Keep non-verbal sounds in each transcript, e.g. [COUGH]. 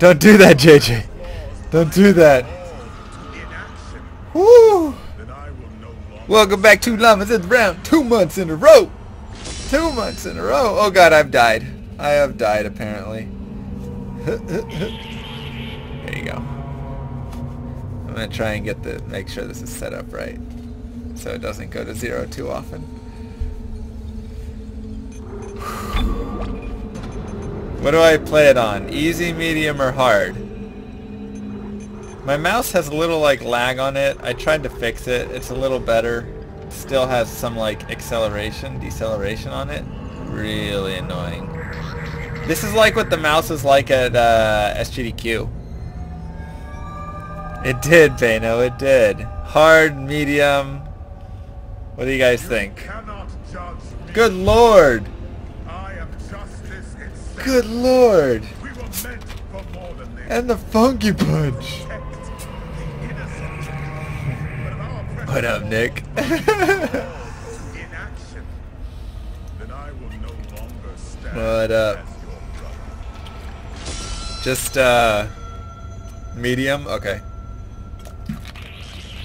Don't do that, JJ. Don't do that. Woo! Welcome back to Llamas in the Round. Two months in a row. Two months in a row. Oh god, I've died. I have died apparently. [LAUGHS] there you go. I'm gonna try and get the make sure this is set up right, so it doesn't go to zero too often. What do I play it on? Easy, medium, or hard? My mouse has a little like lag on it. I tried to fix it. It's a little better. Still has some like acceleration, deceleration on it. Really annoying. This is like what the mouse is like at uh, SGDQ. It did, Bano, it did. Hard, medium. What do you guys think? Good lord! Good lord! And the funky punch! What up, Nick? [LAUGHS] what up? Just, uh, medium? Okay.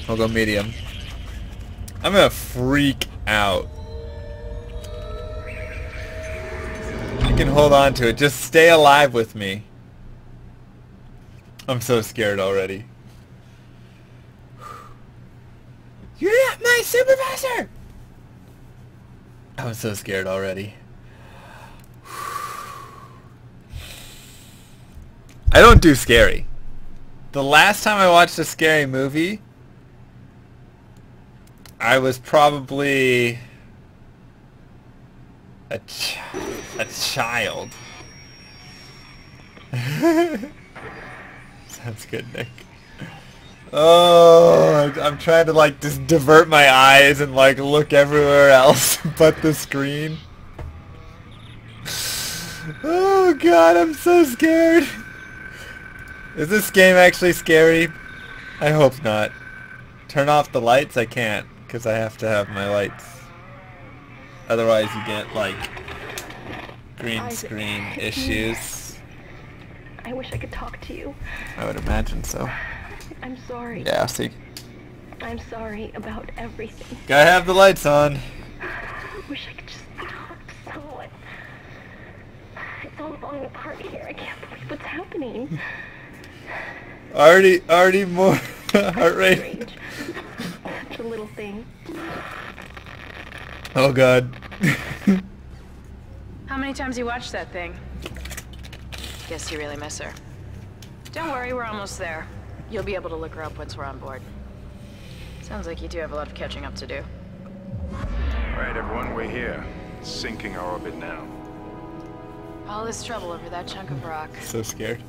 I'll go medium. I'm gonna freak out. Can hold on to it. Just stay alive with me. I'm so scared already. You're not my supervisor! I'm so scared already. I don't do scary. The last time I watched a scary movie, I was probably a, ch a child. [LAUGHS] Sounds good, Nick. Oh, I'm trying to like just divert my eyes and like look everywhere else [LAUGHS] but the screen. Oh god, I'm so scared. Is this game actually scary? I hope not. Turn off the lights? I can't, because I have to have my lights. Otherwise you get like green screen issues. I wish I could talk to you. I would imagine so. I'm sorry. Yeah, see. I'm sorry about everything. Gotta have the lights on. I wish I could just talk to someone. It's all falling apart here. I can't believe what's happening. Already, already more [LAUGHS] [LAUGHS] heart rate. Strange. Such a little thing. Oh god. [LAUGHS] How many times you watched that thing? Guess you really miss her. Don't worry, we're almost there. You'll be able to look her up once we're on board. Sounds like you do have a lot of catching up to do. Alright, everyone, we're here. Syncing our orbit now. All this trouble over that chunk of rock. [LAUGHS] so scared.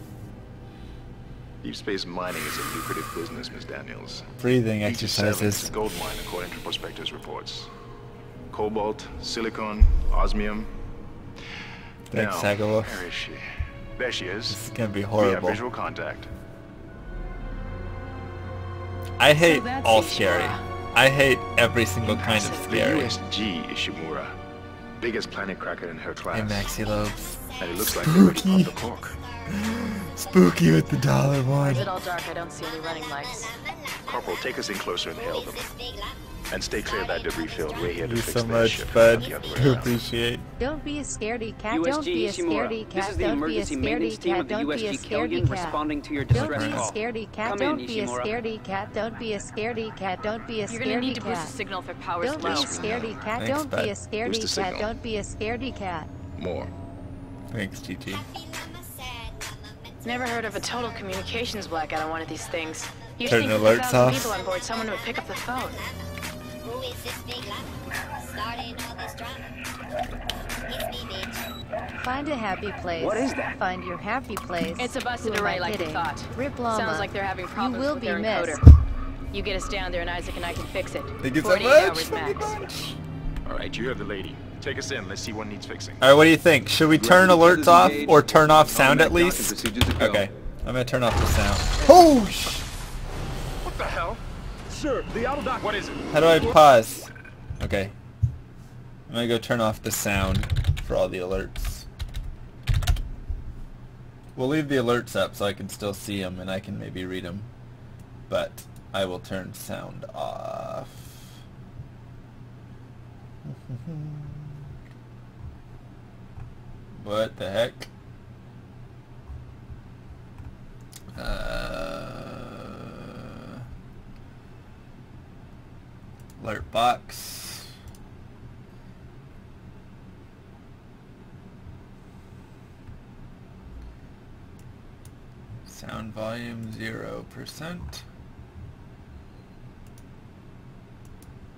Deep space mining is a lucrative business, Miss Daniels. Breathing Each of seven is exercises. gold mine, according to prospectors' reports. Cobalt, silicon, osmium. Thanks, now, Sagalov. Where is she? There she is. This is gonna be horrible. We have visual contact. I hate that's all Ishimura. scary. I hate every single kind of scary. The scary. USG Ishimura. Biggest planet cracker in her class. Hey, Maxi Lobes. And it looks like they're ready Spooky. pop the cork. Spooky with the dollar Is one. it all dark? I don't see any running lights. Corporal, take us in closer and hail them. And stay clear of that debris field. We're here Thank to you fix so their much, ship, bud. not the other way Do around. appreciate. Don't be a scaredy cat. Don't USG be a Ishimura. scaredy This cat. is the Don't be a emergency maintenance scaredy team cat. of the Don't be a USG scaredy Kellion cat. responding to your Don't distress be a scaredy cat. Come in, Don't be a scaredy cat. Don't be a scaredy cat. Don't be a scaredy You're gonna need scaredy to boost the cat. signal if it powers Don't be a scaredy cat. Don't be bud. a Boost the scaredy cat. Don't be a scaredy cat. More. Thanks, GG. Never heard of a total communications blackout on one of these things. You'd Turn think the with a alerts thousand off. people on board, someone would pick up the phone. Who is this big llama? Starting all this drama. It's me, bitch. Find a happy place. What is that? Find your happy place. It's a busted Who am I array like you thought. Rip Llama. Sounds like they're having problems you will with be their missed. encoder. You get us down there and Isaac and I can fix it. Thank you so 48 much. hours max. much. Alright, you have the lady. Take us in. Let's see what needs fixing. Alright, what do you think? Should we turn alerts off or turn off sound at least? Okay. I'm gonna turn off the sound. Oh, Sir, the auto dock. What is it? How do I pause? Okay. I'm gonna go turn off the sound for all the alerts. We'll leave the alerts up so I can still see them and I can maybe read them. But I will turn sound off. [LAUGHS] what the heck? Uh, alert box. Sound volume 0%.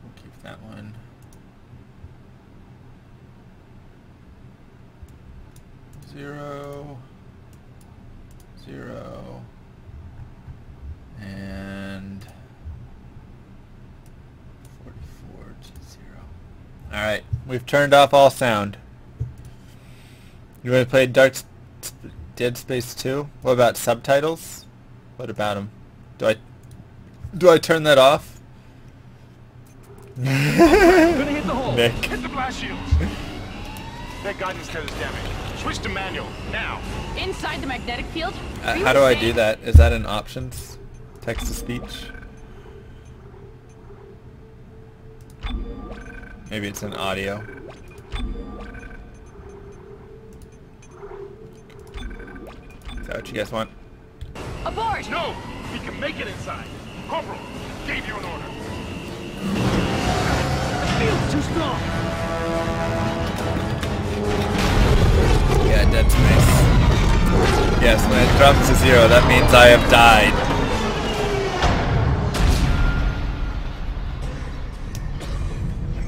We'll keep that one. Zero, zero, and 44 to zero. Alright, we've turned off all sound. You want to play Dark Sp- Dead Space 2? What about subtitles? What about them? Do I do I turn that off? Gonna hit the hole. Nick. Hit the blast shields. that guidance cut is damaged. Switch to manual, now. Inside the magnetic field? Uh, how do I do that? Is that in options? Text to speech? Maybe it's an audio. Is that what you guys want? Abort! No! We can make it inside. Corporal, gave you an order. Field's too strong. Yeah, dead space. Yes, when it drops to zero, that means I have died.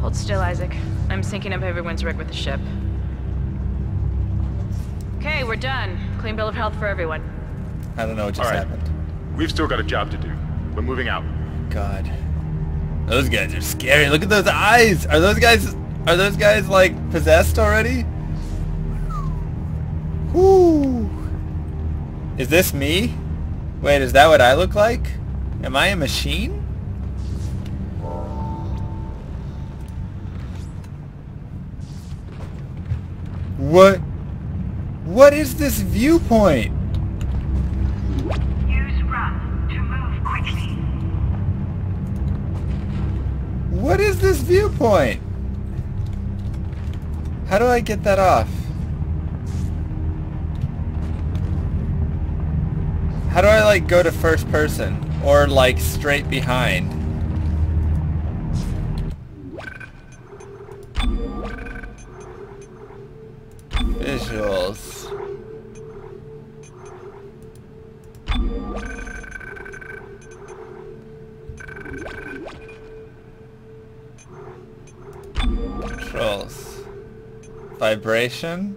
Hold still, Isaac. I'm syncing up everyone's rig with the ship. Okay, we're done. Clean bill of health for everyone. I don't know what just All right. happened. We've still got a job to do. We're moving out. God. Those guys are scary. Look at those eyes. Are those guys are those guys like possessed already? Whoo. Is this me? Wait, is that what I look like? Am I a machine? What? What is this viewpoint? Use run to move quickly. What is this viewpoint? How do I get that off? How do I like go to first person? Or like straight behind? Visuals. Controls. Vibration.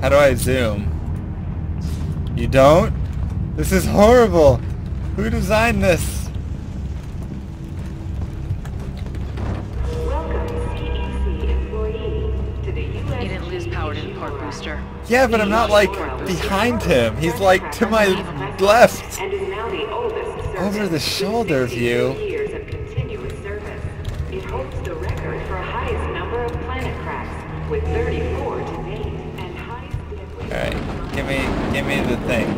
How do I zoom? You don't? This is horrible! Who designed this? Yeah, but I'm not like behind him. He's like to my left. Over the shoulder view. with 34 to date, and Alright, give me give me the thing.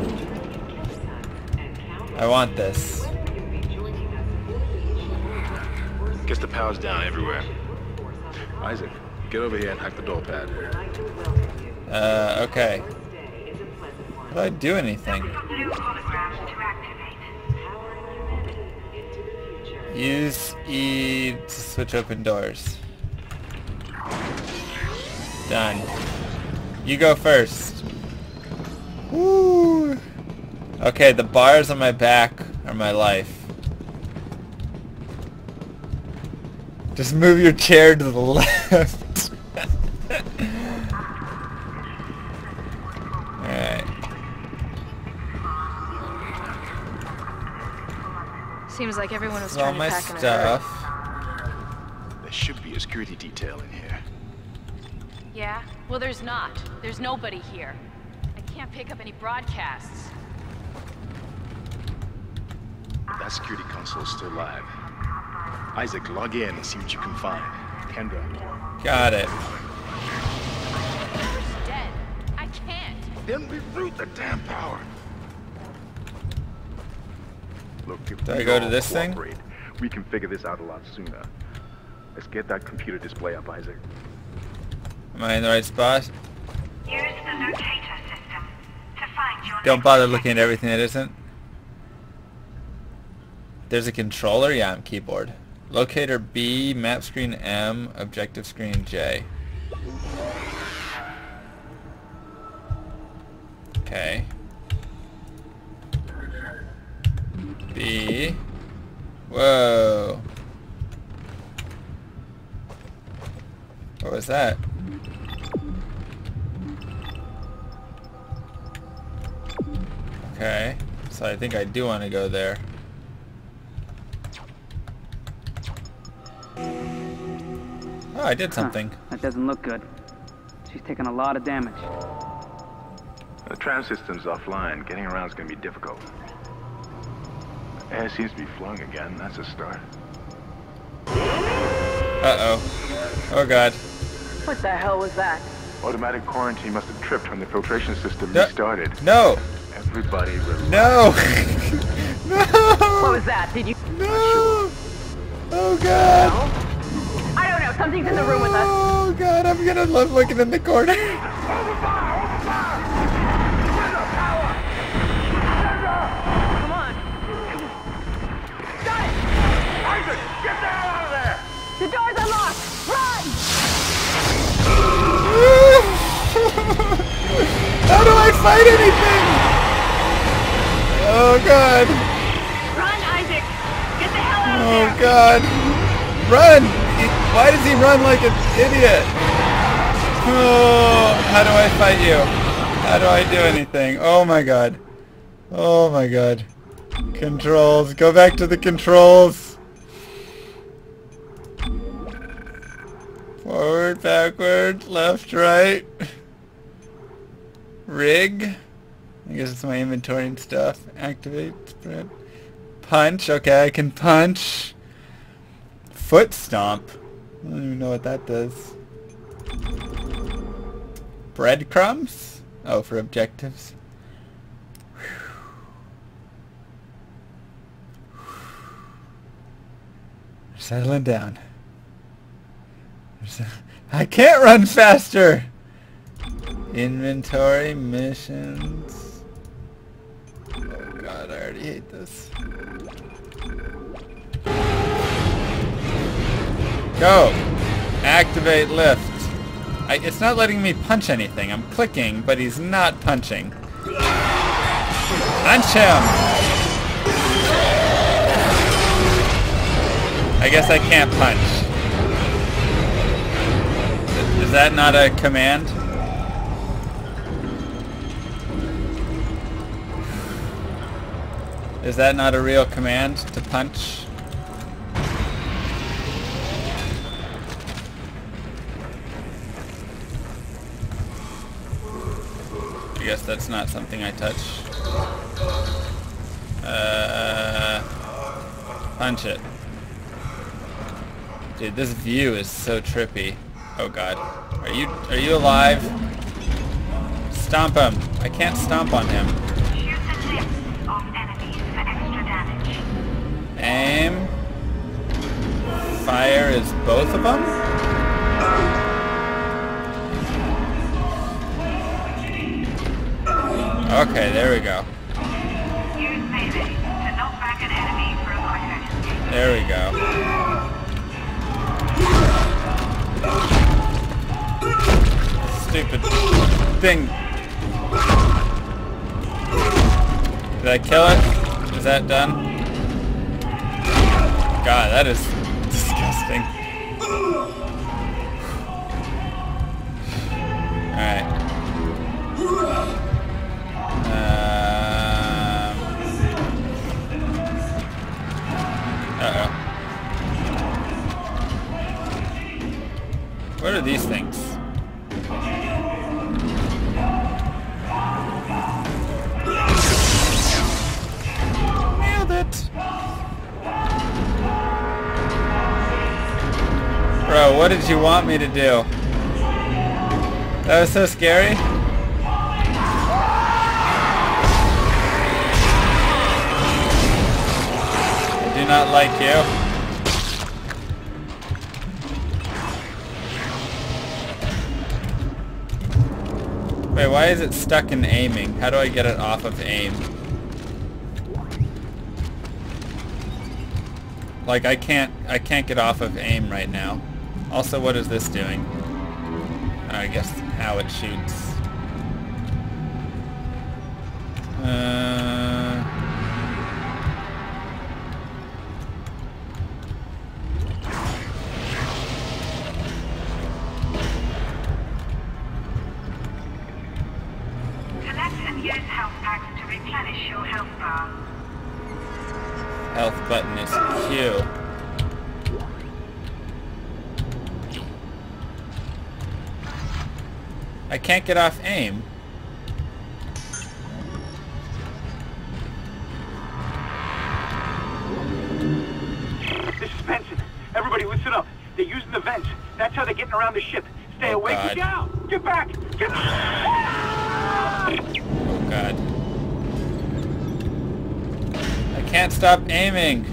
I want this. Guess the power's down everywhere. Isaac, get over here and hack the door pad. Uh, okay. Do I do anything? Use E to switch open doors. Done. You go first. Woo! Okay, the bars on my back are my life. Just move your chair to the [LAUGHS] left. [LAUGHS] Seems like everyone was This is all trying my to pack in a hurry. stuff. There should be a security detail in here. Yeah? Well, there's not. There's nobody here. I can't pick up any broadcasts. That security console is still live. Isaac, log in and see what you can find. Kendra, Got it. Who's dead? I can't. then reroute the damn power. Look, if Do I go to this thing? We can figure this out a lot sooner. Let's get that computer display up, Isaac. Am I in the right spot? Use the locator system to find your Don't bother looking at everything that isn't. There's a controller? Yeah, I'm keyboard. Locator B, map screen M, objective screen J. Okay. B. Whoa. What was that? Okay. So I think I do want to go there. Oh, I did something. That doesn't look good. She's taken a lot of damage. The tram system's offline. Getting around is going to be difficult. Air seems to be flowing again. That's a start. Uh-oh. Oh god. What the hell was that? Automatic quarantine must have tripped when the filtration system No. restarted. No! Everybody relax. No! [LAUGHS] What was that? Did you... No! Oh god! I don't know. Something's in the room with us. Oh god, I'm gonna love looking in the corner. Come fight anything? Oh god. Run, Isaac! Get the hell out of Oh there! god. Run! He- Why does he run like an idiot? Oh, how do I fight you? How do I do anything? Oh my god. Oh my god. Controls. Go back to the controls. Forward, backward, left, right. Rig. I guess it's my inventory and stuff. Activate. Punch. Okay, I can punch. Foot stomp. I don't even know what that does. Breadcrumbs? Oh, for objectives. Settling down. I can't run faster! Inventory, missions. Oh god, I already hate this. Go! Activate lift. I, it's not letting me punch anything. I'm clicking, but he's not punching. Punch him! I guess I can't punch. Is that not a command? Is that not a real command to punch? I guess that's not something I touch. Uh, punch it. Dude, this view is so trippy. Oh god. Are you are you alive? Stomp him. I can't stomp on him. Aim. Fire is both of them? Okay, there we go. There we go. Stupid thing. Did I kill it? Is that done? god, that is disgusting. Alright. Um, uh-oh. What are these things? Want me to do? That was so scary. I do not like you. Wait, why is it stuck in aiming? How do I get it off of aim? Like I can't I can't get off of aim right now. Also, what is this doing? I guess how it shoots. Can't get off aim. This is Benson. Everybody listen up. They're using the vents. That's how they're getting around the ship. Stay Oh, away. God. Get down. Get back. Get Oh god. I can't stop aiming.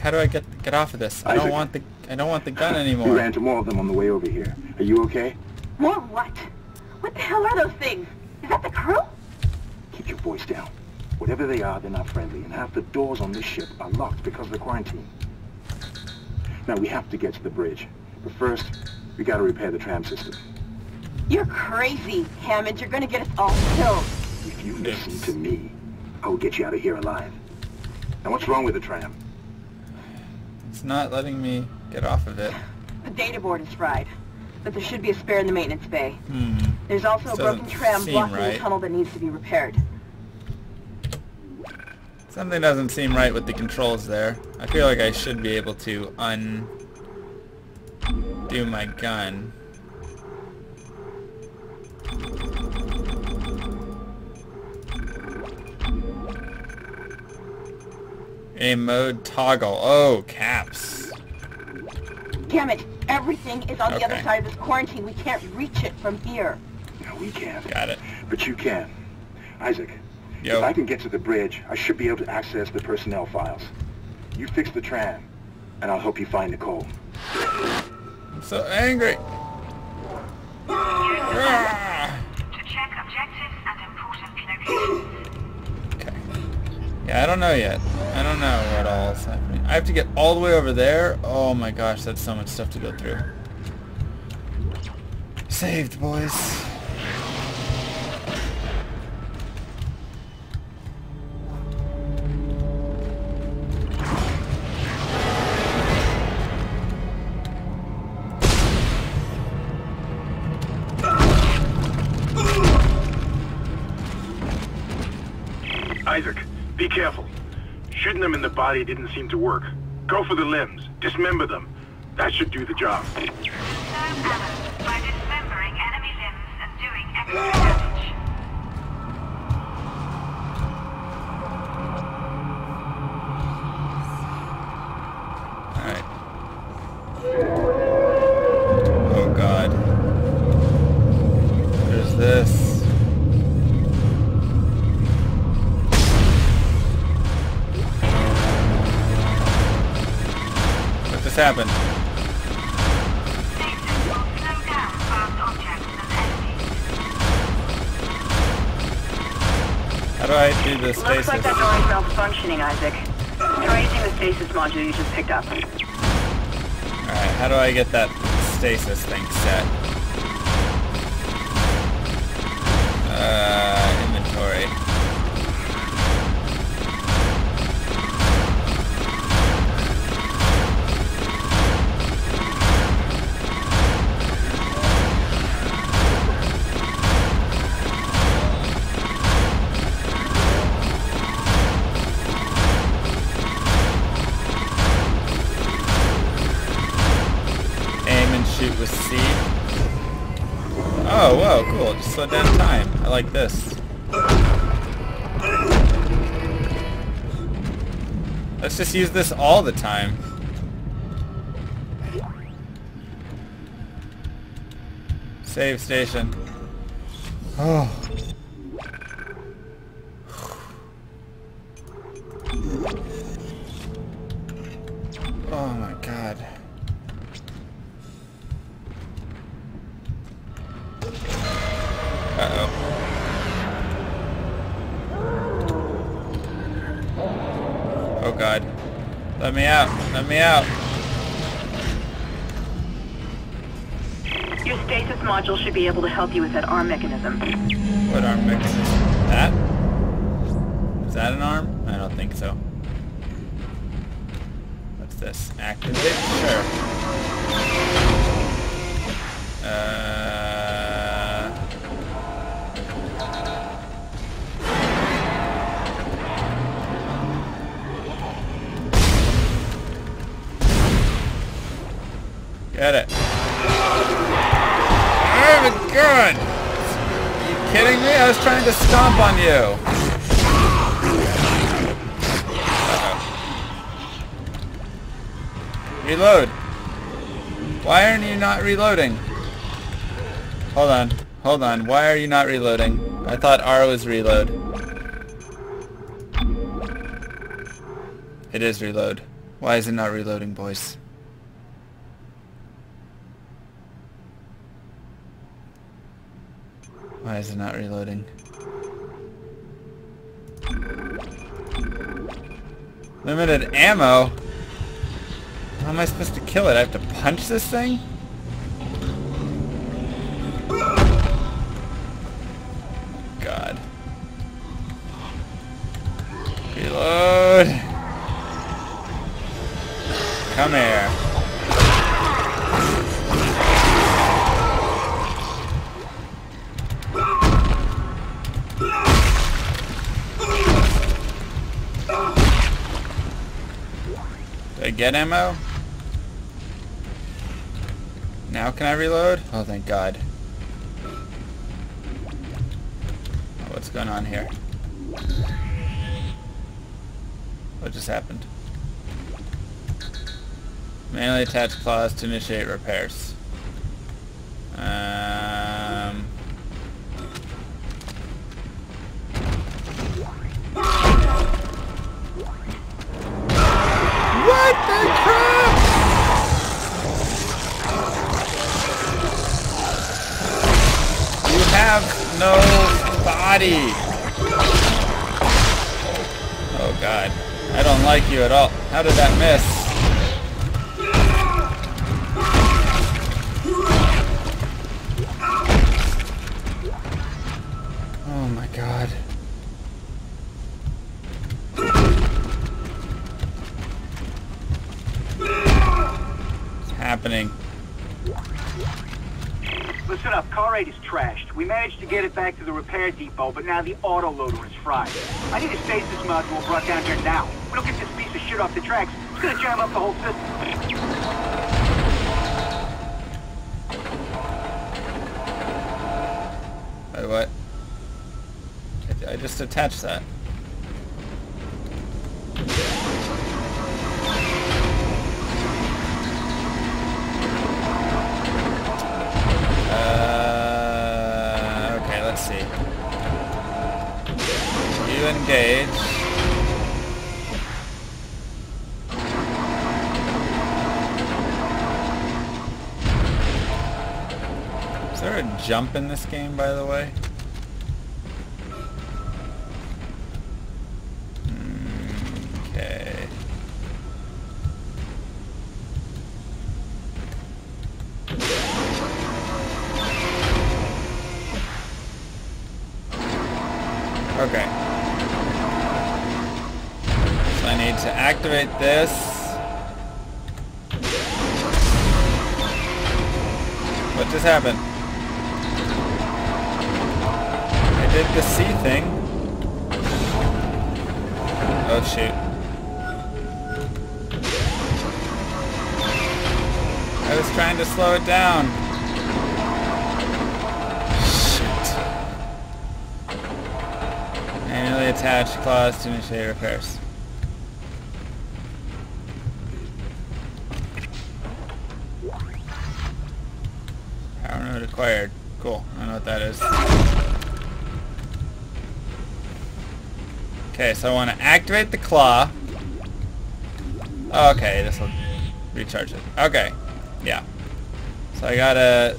How do I get get off of this? I don't want the I don't want the gun anymore. We anymore. ran into more of them on the way over here. Are you okay? More what? What the hell are those things? Is that the crew? Keep your voice down. Whatever they are, they're not friendly, and half the doors on this ship are locked because of the quarantine. Now, we have to get to the bridge. But first, we gotta repair the tram system. You're crazy, Hammond. You're gonna get us all killed. If you listen to me, I will get you out of here alive. Now, what's wrong with the tram? It's not letting me get off of it. The data board is fried. But there should be a spare in the maintenance bay. Hmm. There's also a broken tram blocking right. the tunnel that needs to be repaired. Something doesn't seem right with the controls there. I feel like I should be able to undo my gun. A mode toggle. Oh, caps. Damn it! Everything is on the other side of this quarantine. We can't reach it from here. No, we can't. Got it. But you can. Isaac, Yo. if I can get to the bridge, I should be able to access the personnel files. You fix the tram, and I'll help you find Nicole. I'm so angry. Ah. To check objectives and important locations. Yeah, I don't know yet. I don't know what all is happening. I have to get all the way over there? Oh my gosh, that's so much stuff to go through. Saved, boys. Body didn't seem to work. Go for the limbs. Dismember them. That should do the job. Alan by dismembering enemy limbs and doing extra damage. Picked up. Alright, how do I get that stasis thing set? Just use this all the time. Save station. Oh. Me out. Your stasis module should be able to help you with that arm mechanism. What arm mechanism? That? Reloading? Hold on. Hold on. Why are you not reloading? I thought R was reload. It is reload. Why is it not reloading, boys? Why is it not reloading? Limited ammo? How am I supposed to kill it? I have to punch this thing? Get ammo? Now can I reload? Oh, thank God. What's going on here? What just happened? Manually attach claws to initiate repairs. But now the autoloader jump in this game, by the way? Okay. Okay. So I need to activate this. To initiate repairs. Power node acquired. Cool. I know what that is. Okay, so I want to activate the claw. Okay, this will recharge it. Okay, yeah. So I gotta...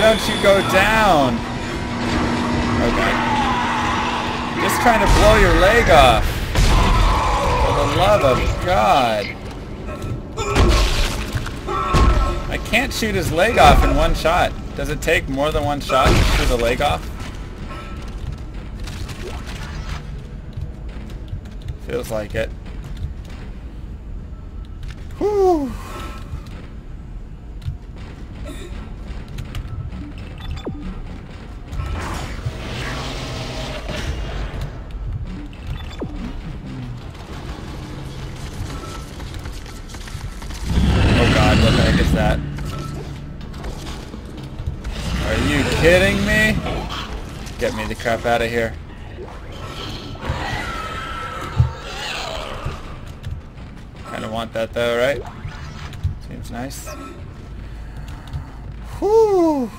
Why don't you go down? Okay. Just trying to blow your leg off. For the love of God. I can't shoot his leg off in one shot. Does it take more than one shot to shoot a leg off? Feels like it. Whew. Crap out of here. Kinda want that though, right? Seems nice. Whew.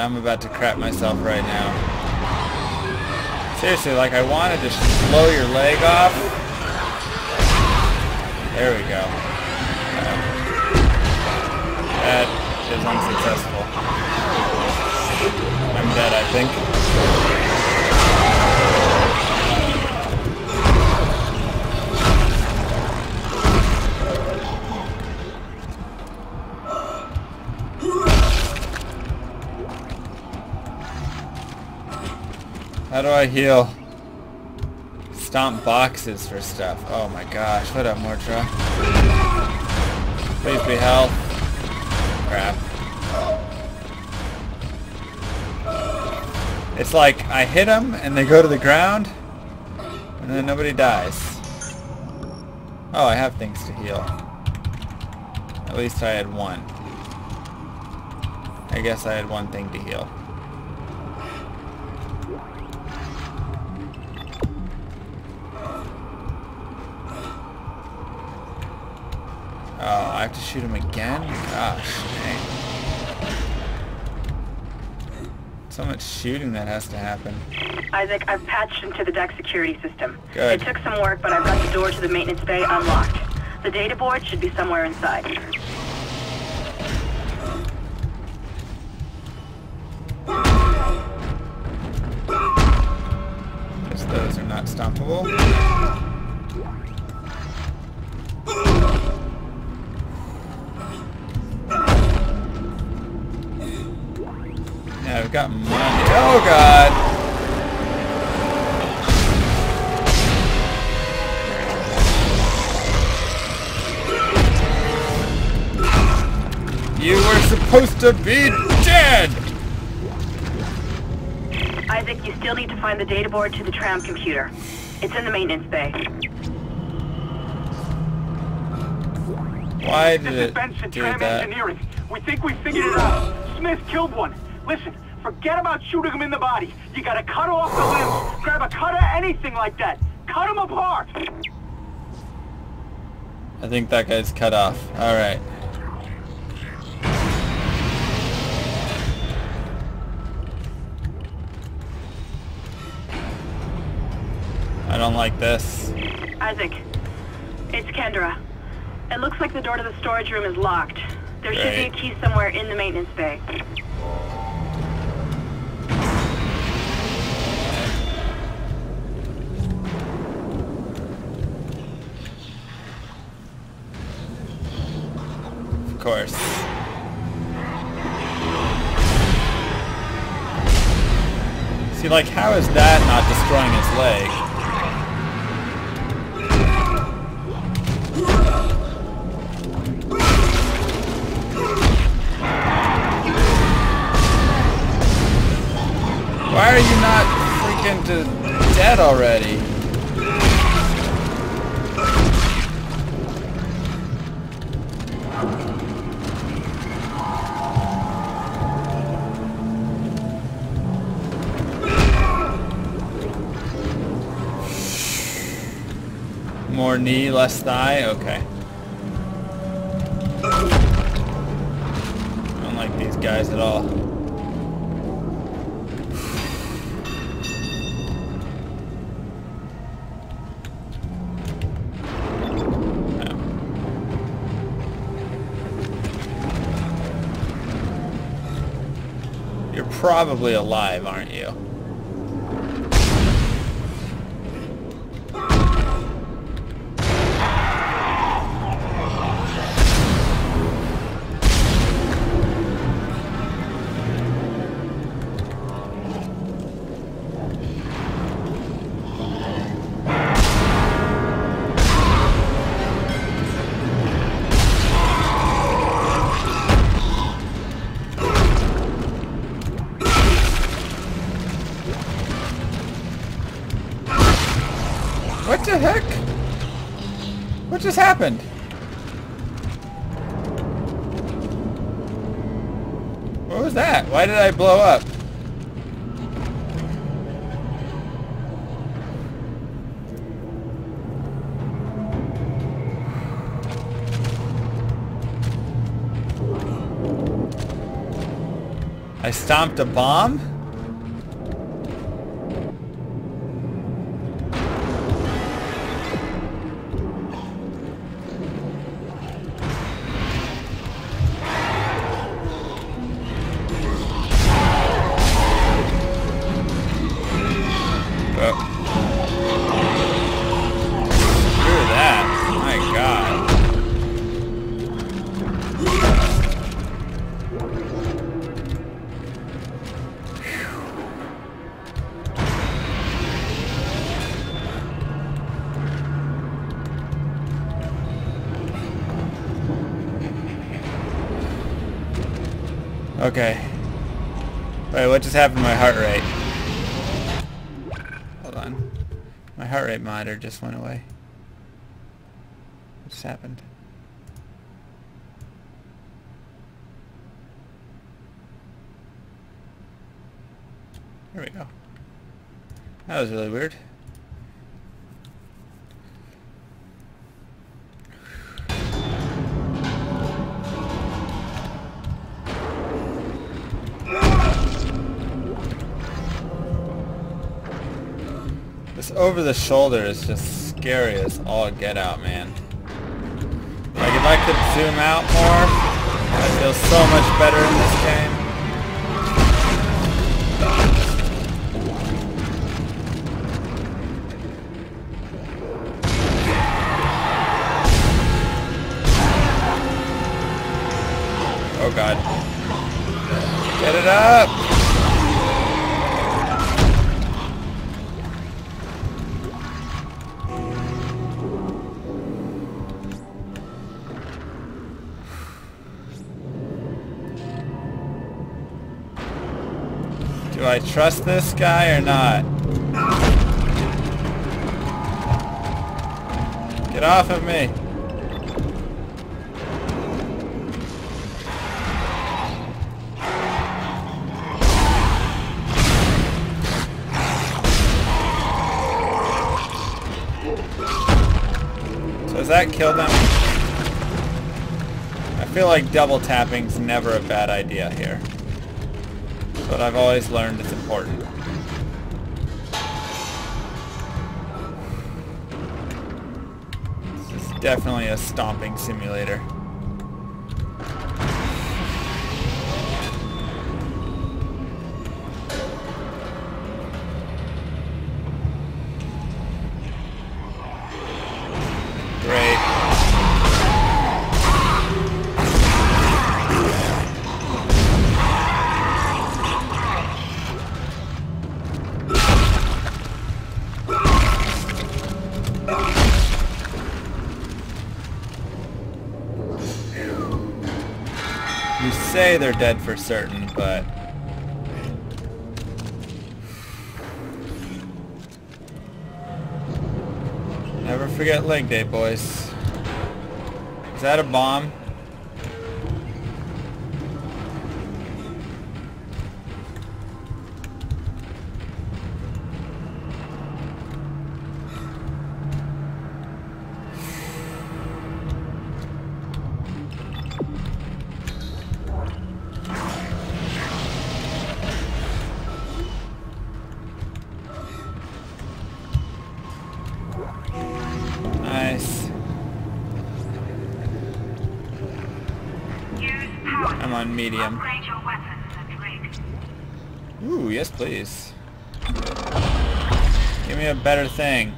I'm about to crap myself right now. Seriously, like I wanted to blow your leg off. There we go. Um, that is unsuccessful. I'm dead, I think. How do I heal? Stomp boxes for stuff. Oh my gosh. What up, Mortra? Please be health. Crap. It's like I hit them and they go to the ground and then nobody dies. Oh, I have things to heal. At least I had one. I guess I had one thing to heal. Oh, I have to shoot him again? Gosh, dang. So much shooting that has to happen. Isaac, I've patched into the deck security system. Good. It took some work, but I've got the door to the maintenance bay unlocked. The data board should be somewhere inside. Those are not stompable. I've got money. Oh god! You were supposed to be dead! Isaac, you still need to find the data board to the tram computer. It's in the maintenance bay. Why did This is it do Tram that? Engineering. We think we figured it out. Smith killed one. Listen, forget about shooting him in the body. You gotta cut off the limbs. Grab a cutter, anything like that. Cut him apart. I think that guy's cut off. Alright. I don't like this. Isaac, it's Kendra. It looks like the door to the storage room is locked. There should be a key somewhere in the maintenance bay. Course. See, like, how is that not destroying his leg? Why are you not freaking dead already? Knee, less thigh? Okay. I don't like these guys at all. You're probably alive, aren't you? I blow up? I stomped a bomb? Just happened to my heart rate? Hold on. My heart rate monitor just went away. What just happened? There we go. That was really weird. Over the shoulder is just scary as all get out, man. Like if I could zoom out more, I feel so much better in this game. Do I trust this guy or not? Get off of me! So does that kill them? I feel like double tapping's never a bad idea here. But I've always learned it's important. This is definitely a stomping simulator. Say they're dead for certain, but... Never forget leg day, boys. Is that a bomb? Please. Give me a better thing.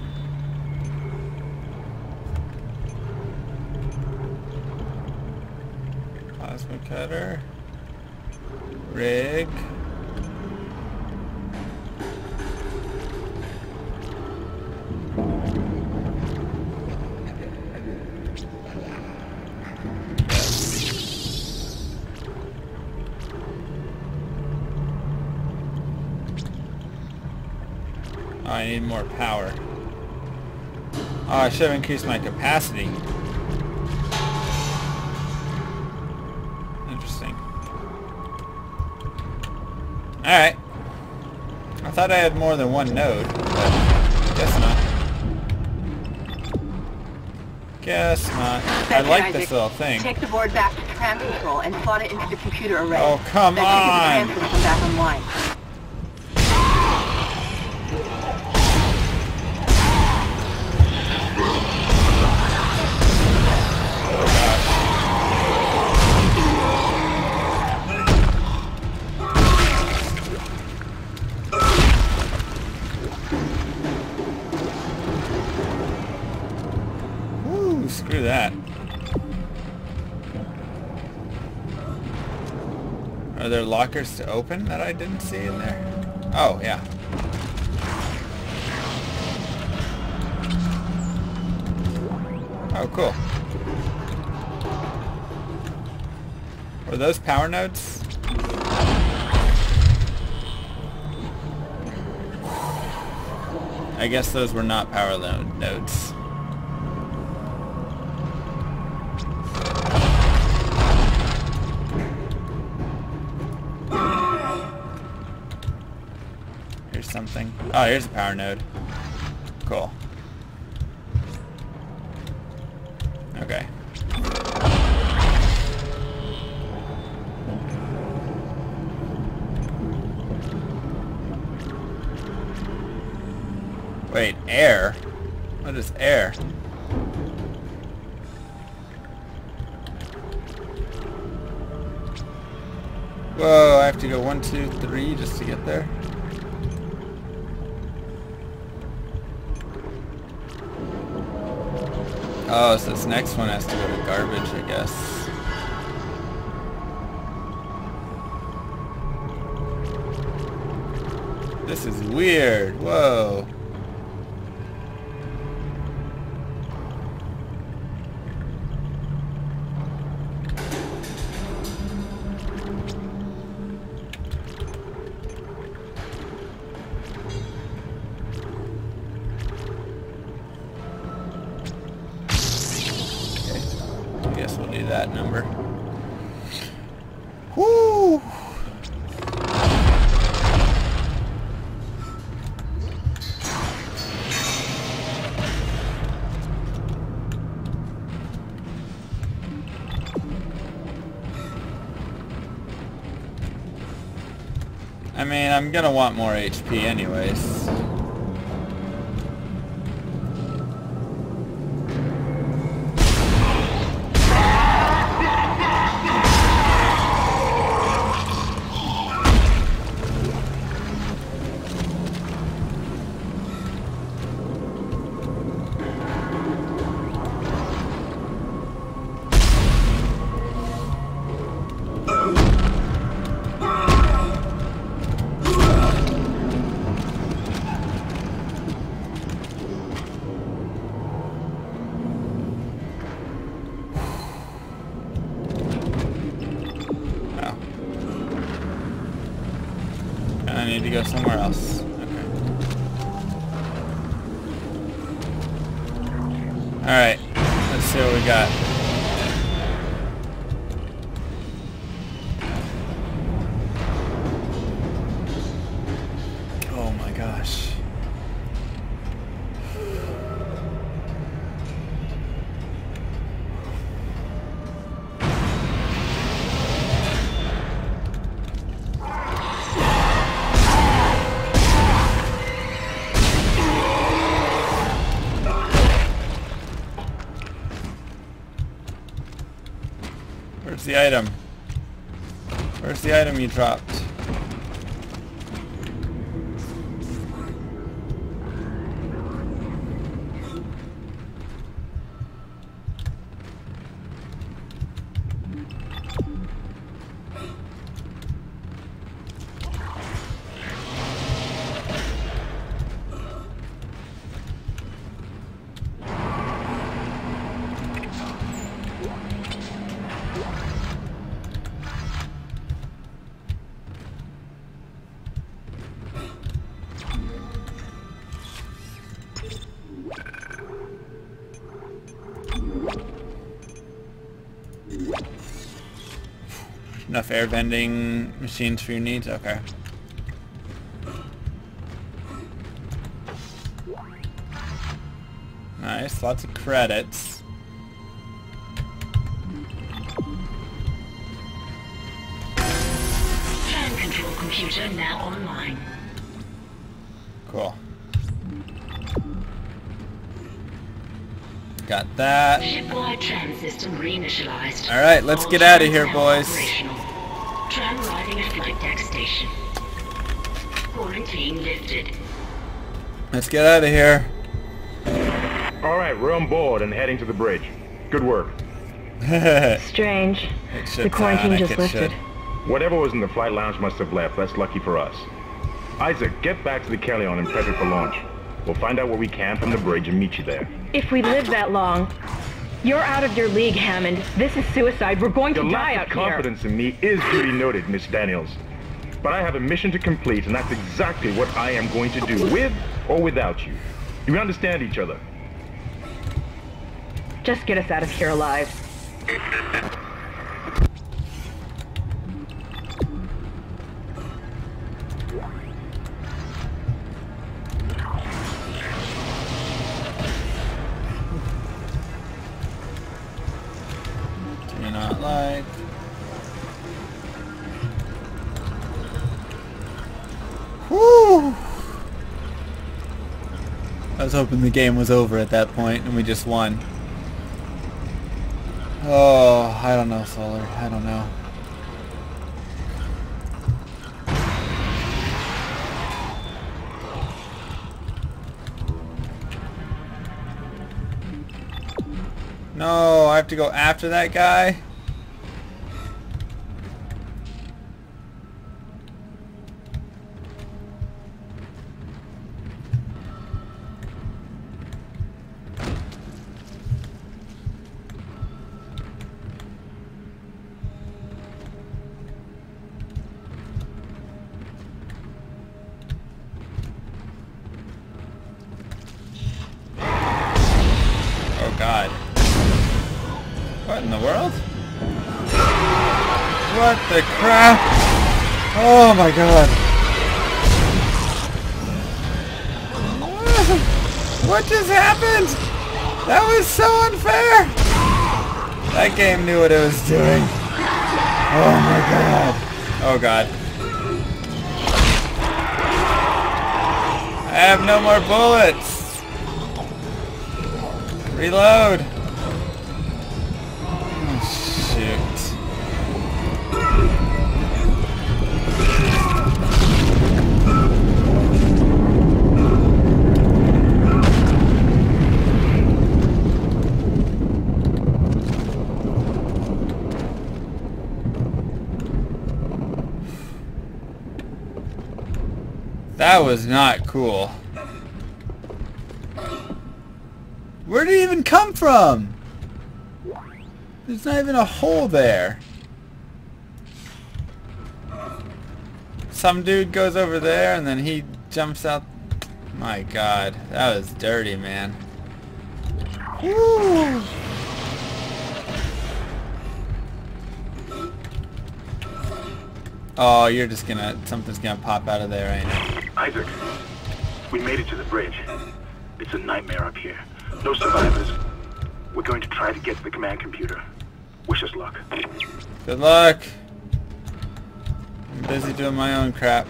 I need more power. Oh, I should have increased my capacity. Interesting. Alright. I thought I had more than one node, but guess not. Guess not. I like Isaac. this little thing. Take the board back to tram control and plot it into the computer array. Oh, come then on. for the tram to back online. Lockers to open that I didn't see in there? Oh, yeah. Oh, cool. Were those power nodes? I guess those were not power nodes. Oh, here's a power node. Cool. Okay. Wait, air? What is air? Whoa, I have to go one, two, three just to get there? Oh, so this next one has to go to garbage, I guess. This is weird. Whoa. I'm gonna want more HP anyways. The item? Where's the item you dropped? Air vending machines for your needs? Okay. Nice, lots of credits. Control computer now online. Cool. Got that. Shipwide tram reinitialized. Alright, let's get out of here, boys. Get out of here. All right, we're on board and heading to the bridge. Good work. [LAUGHS] Strange. The quarantine just lifted. should. Whatever was in the flight lounge must have left. That's lucky for us. Isaac, get back to the Kellion and prep it for launch. We'll find out what we can from the bridge and meet you there. If we live that long, you're out of your league, Hammond. This is suicide. We're going Your to die lack out of here. confidence in me is duly noted, Miss Daniels. But I have a mission to complete, and that's exactly what I am going to do, with or without you. You understand each other? Just get us out of here alive. [LAUGHS] hoping the game was over at that point and we just won. Oh, I don't know, Solar. I don't know. No, I have to go after that guy? my god. What just happened? That was so unfair! That game knew what it was doing. Oh my god. Oh god. I have no more bullets. Reload. Was not cool. Where did it even come from? There's not even a hole there. Some dude goes over there and then he jumps out. My god, that was dirty, man. Woo. Oh, you're just gonna, something's gonna pop out of there, ain't it? Isaac, we made it to the bridge. It's a nightmare up here. No survivors. We're going to try to get to the command computer. Wish us luck. Good luck. I'm busy doing my own crap.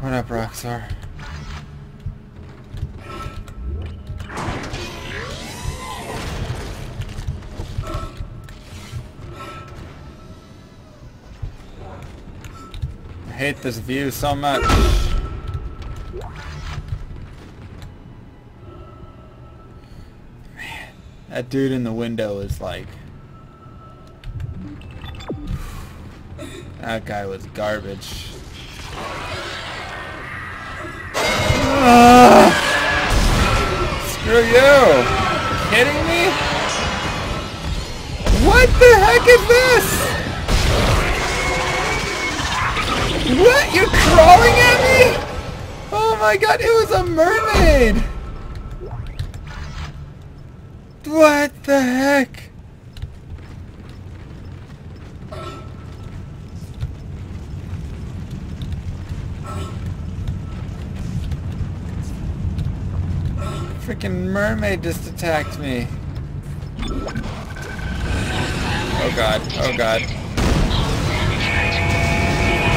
What up, Roxar? Hate this view so much. Man, that dude in the window is like... That guy was garbage. Ah! Screw you! Kidding me? What the heck is this? What? You're crawling at me? Oh my god, it was a mermaid! What the heck? Freaking mermaid just attacked me. Oh god, oh god.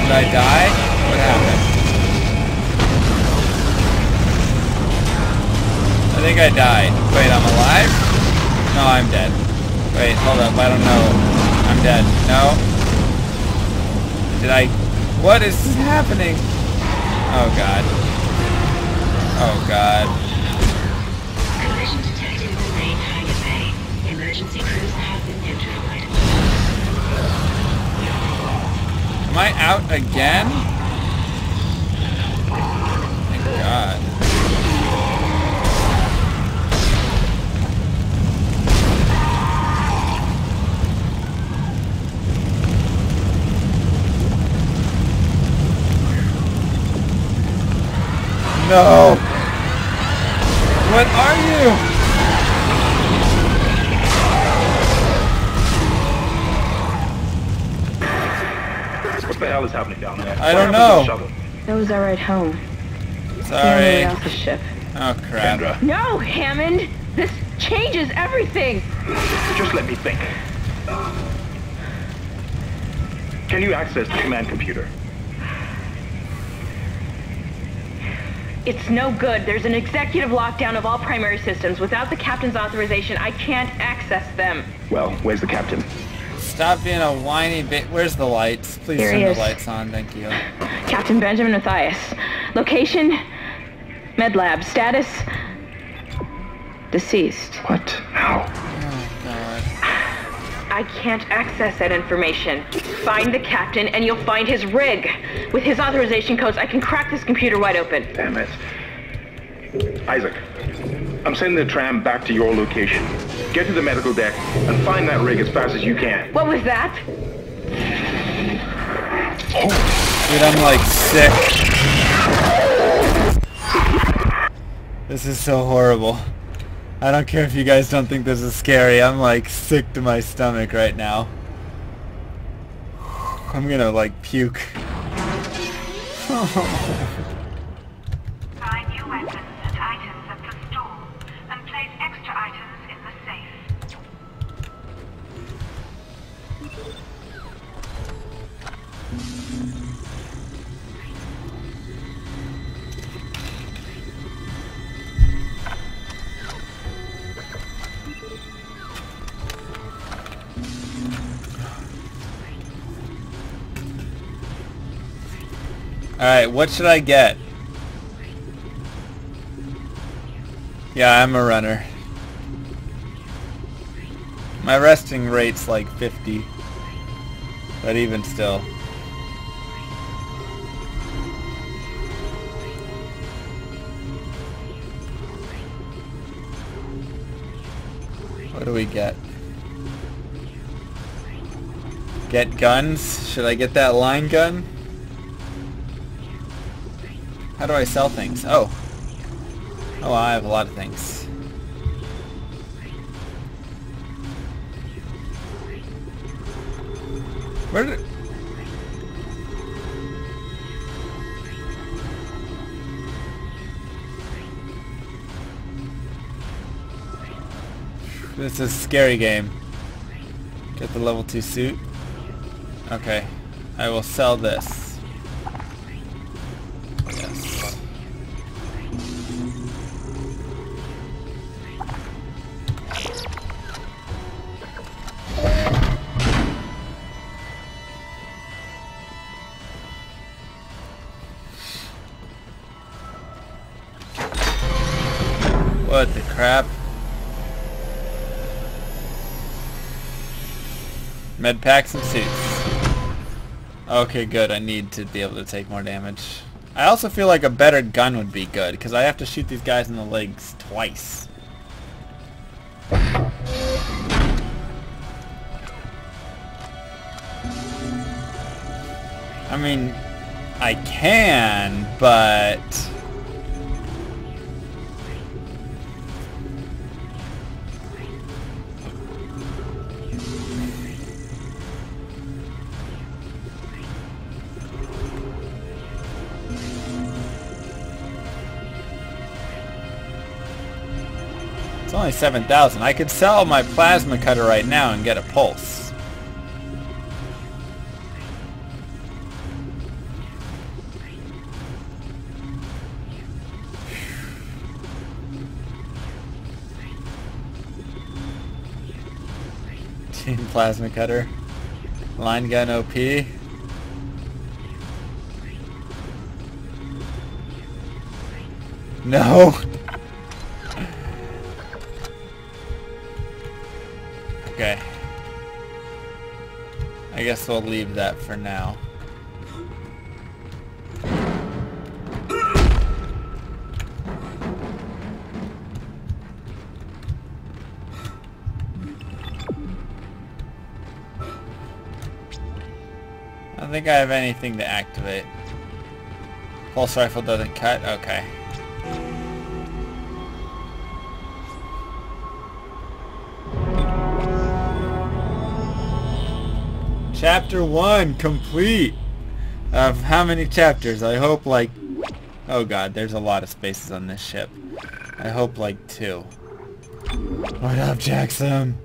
Did I die? What happened? I think I died. Wait, I'm alive? No, I'm dead. Wait, hold up, I don't know. I'm dead. No? Did I... What is happening? Oh god. Oh god. Collision detected the main bay. Emergency crews Am I out again? Thank God. No! What are you? Hell is happening down there? I don't What happened to the know. shuttle? That was our ride home. Sorry. way off the ship. Oh crap. Kendra, No, Hammond! This changes everything! just let me think. Can you access the command computer? It's no good. There's an executive lockdown of all primary systems. Without the captain's authorization, I can't access them. Well, where's the captain? Stop being a whiny bit. Where's the lights? Please Here turn the lights on. Thank you. Captain Benjamin Mathius. Location? Med lab. Status? Deceased. What? How? Oh god. I can't access that information. Find the captain and you'll find his rig. With his authorization codes, I can crack this computer wide open. Damn it. Isaac, I'm sending the tram back to your location. Get to the medical deck and find that rig as fast as you can. What was that? Dude, I'm like sick. This is so horrible. I don't care if you guys don't think this is scary. I'm like sick to my stomach right now. I'm gonna like puke. [LAUGHS] Alright, what should I get? Yeah, I'm a runner. My resting rate's like 50. But even still. What do we get? Get guns? Should I get that line gun? How do I sell things? Oh. Oh, I have a lot of things. Where did... This is a scary game. Get the level 2 suit. Okay. I will sell this. Yes. What the crap? Med packs and suits. Okay, good. I need to be able to take more damage. I also feel like a better gun would be good, because I have to shoot these guys in the legs twice. I mean, I can, but... 7,000. I could sell my plasma cutter right now and get a pulse. [LAUGHS] Team plasma cutter. Line gun OP. No! [LAUGHS] guess we'll leave that for now. I don't think I have anything to activate. Pulse rifle doesn't cut? Okay. Chapter 1 complete! Of how many chapters? I hope like... Oh god, there's a lot of spaces on this ship. I hope like two. What up, Jackson?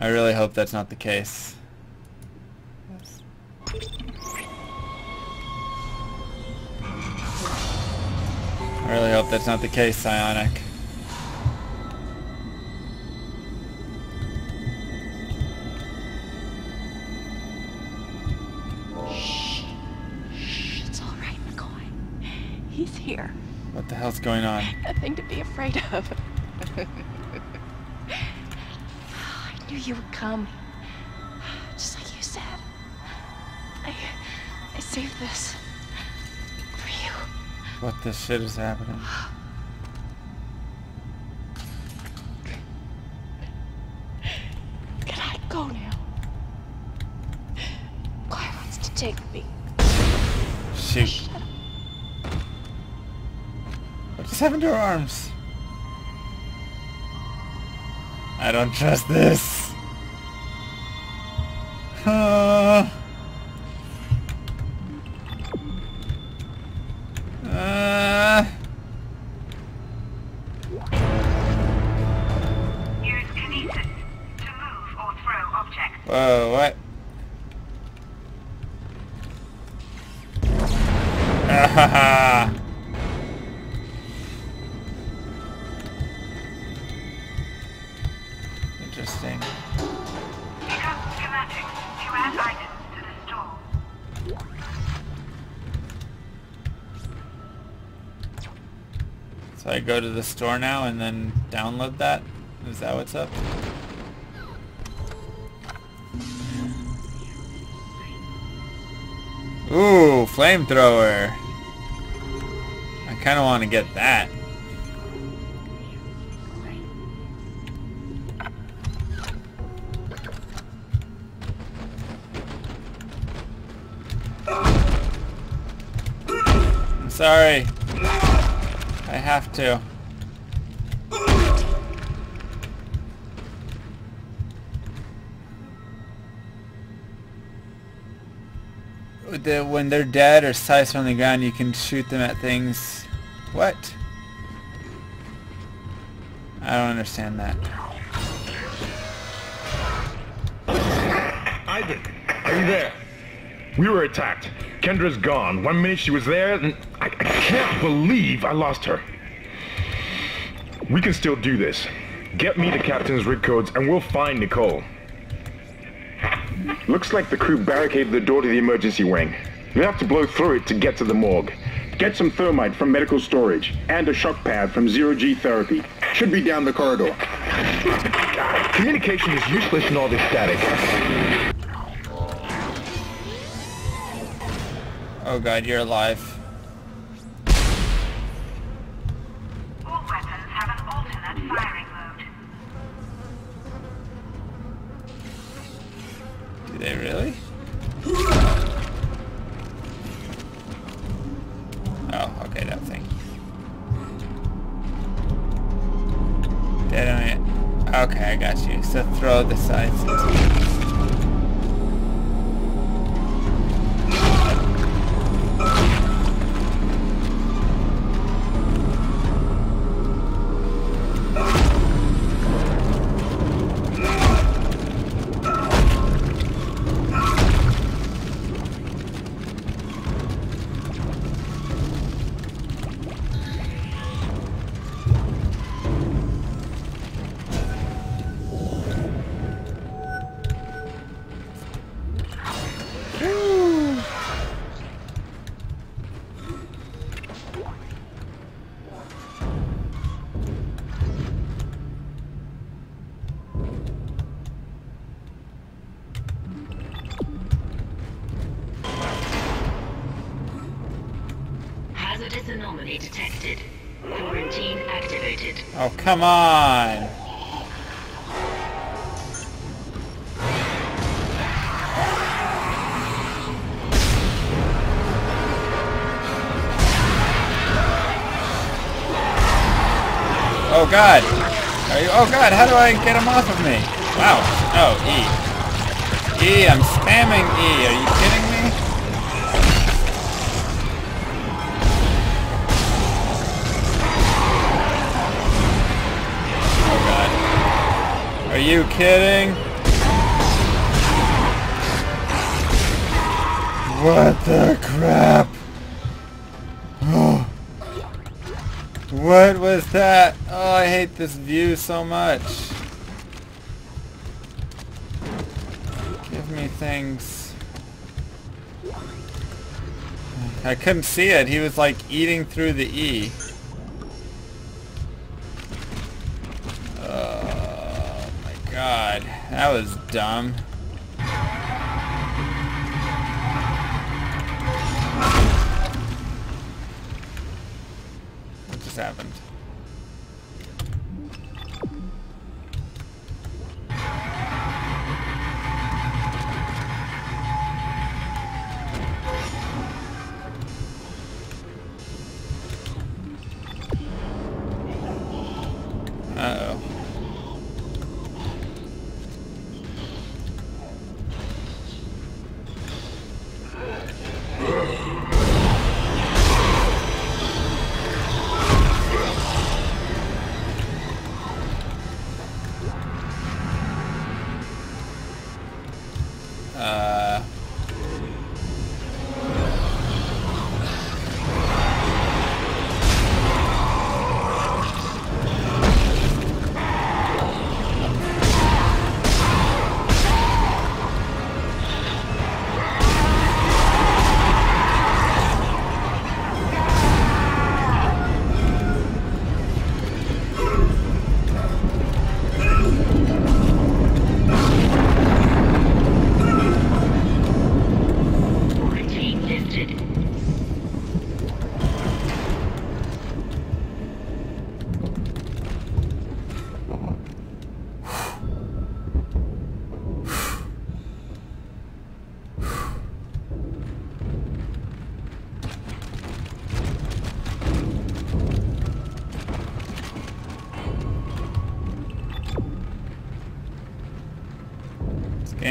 I really hope that's not the case. I really hope that's not the case, Psionic. Hell's going on? [LAUGHS] Nothing to be afraid of. [LAUGHS] I knew you would come. Just like you said. I... I saved this. For you. What the shit is happening? [SIGHS] What just happened to her arms? I don't trust this. Go to the store now and then download that? Is that what's up? Ooh, flamethrower. I kind of want to get that. I have to. The, when they're dead or sliced on the ground, you can shoot them at things. What? I don't understand that. Isaac, are you there? We were attacked. Kendra's gone. One minute she was there, and I, I can't believe I lost her. We can still do this. Get me the captain's rig codes, and we'll find Nicole. Looks like the crew barricaded the door to the emergency wing. We have to blow through it to get to the morgue. Get some thermite from medical storage, and a shock pad from zero-G therapy. Should be down the corridor. Communication is useless in all this static. Oh god, you're alive. All weapons have an alternate firing mode. Do they really? Come on! Oh god! Are you, oh god, how do I get him off of me? Wow. Oh, E. E, I'm spamming E. Are you kidding Are you kidding? What the crap? [GASPS] What was that? Oh, I hate this view so much. Give me things. I couldn't see it. He was like eating through the E. dumb.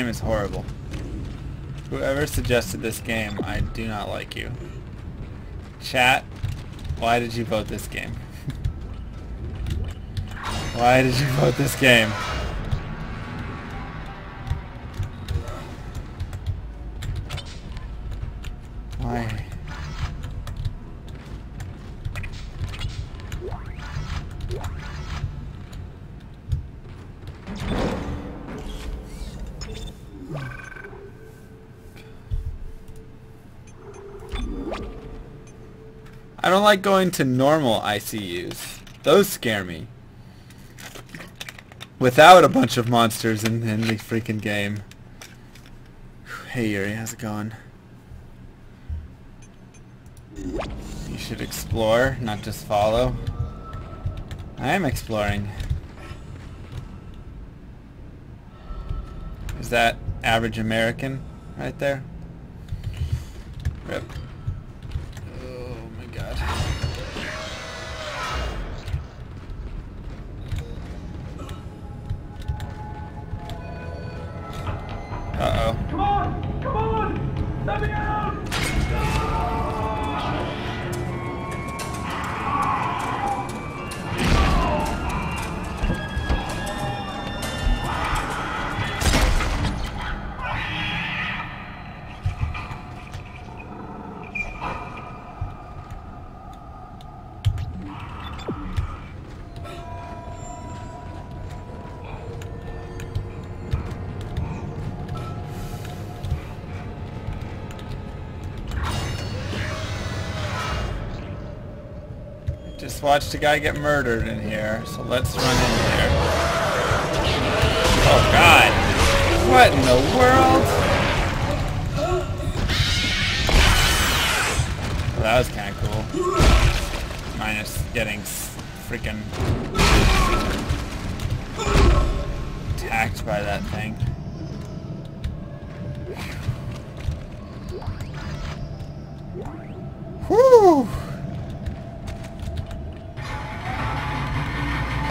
Game is horrible. Whoever suggested this game, I do not like you. Chat, why did you vote this game? [LAUGHS] why did you vote this game? Like going to normal ICUs. Those scare me. Without a bunch of monsters in, in the freaking game. Hey Yuri, how's it going? You should explore, not just follow. I am exploring. Is that average American right there? Rip. Watched a guy get murdered in here, so let's run in there. Oh god! What in the world? Well, that was kinda cool. Minus getting freaking attacked by that thing.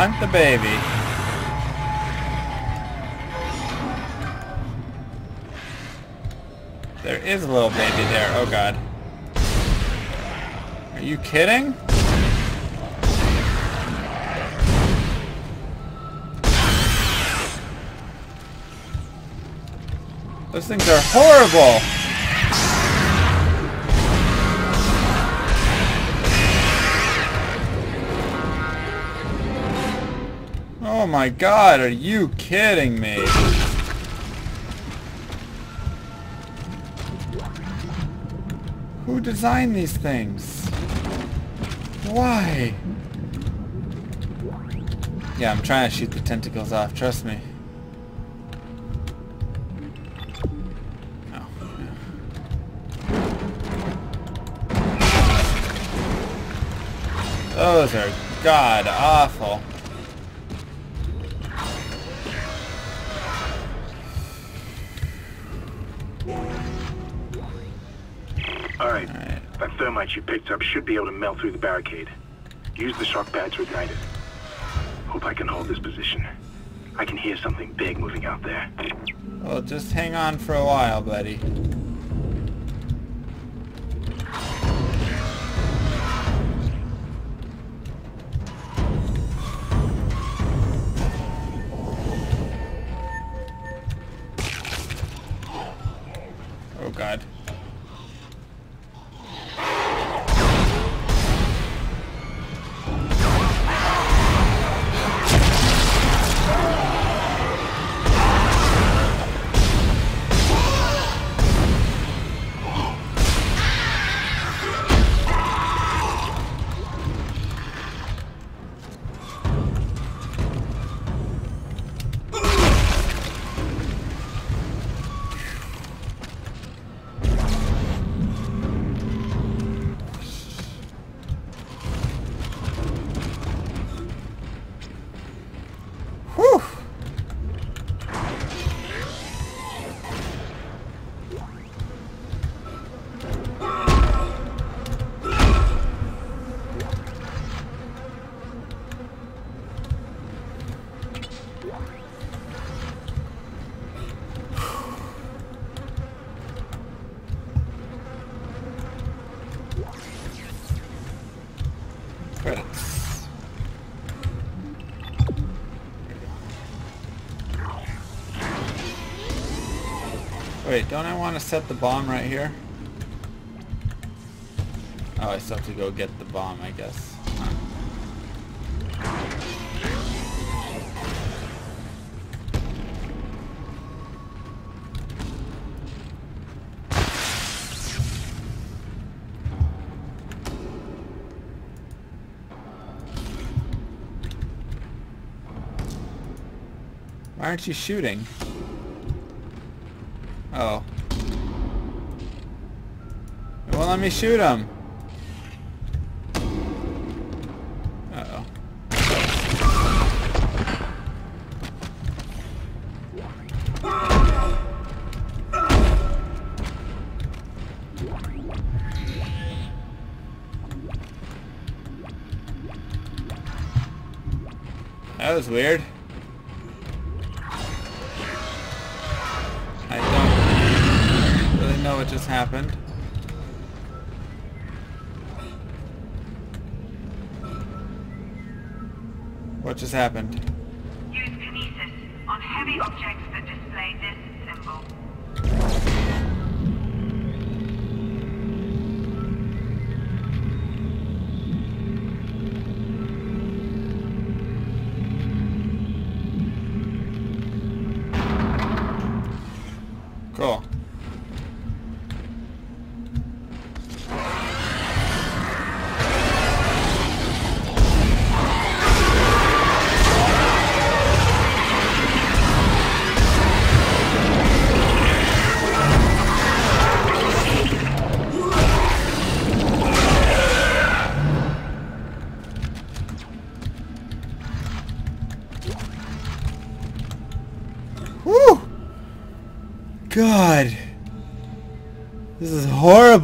Hunt the baby. There is a little baby there. Oh god. Are you kidding? Those things are horrible! My god, are you kidding me? Who designed these things? Why? Yeah, I'm trying to shoot the tentacles off, trust me. Oh, Those are god awful. Thermite you picked up should be able to melt through the barricade. Use the shock pad to ignite it. Hope I can hold this position. I can hear something big moving out there. Well, just hang on for a while, buddy. Wait, don't I want to set the bomb right here? Oh, I still have to go get the bomb, I guess. Huh. Why aren't you shooting? Let me shoot him. That was weird. Happened?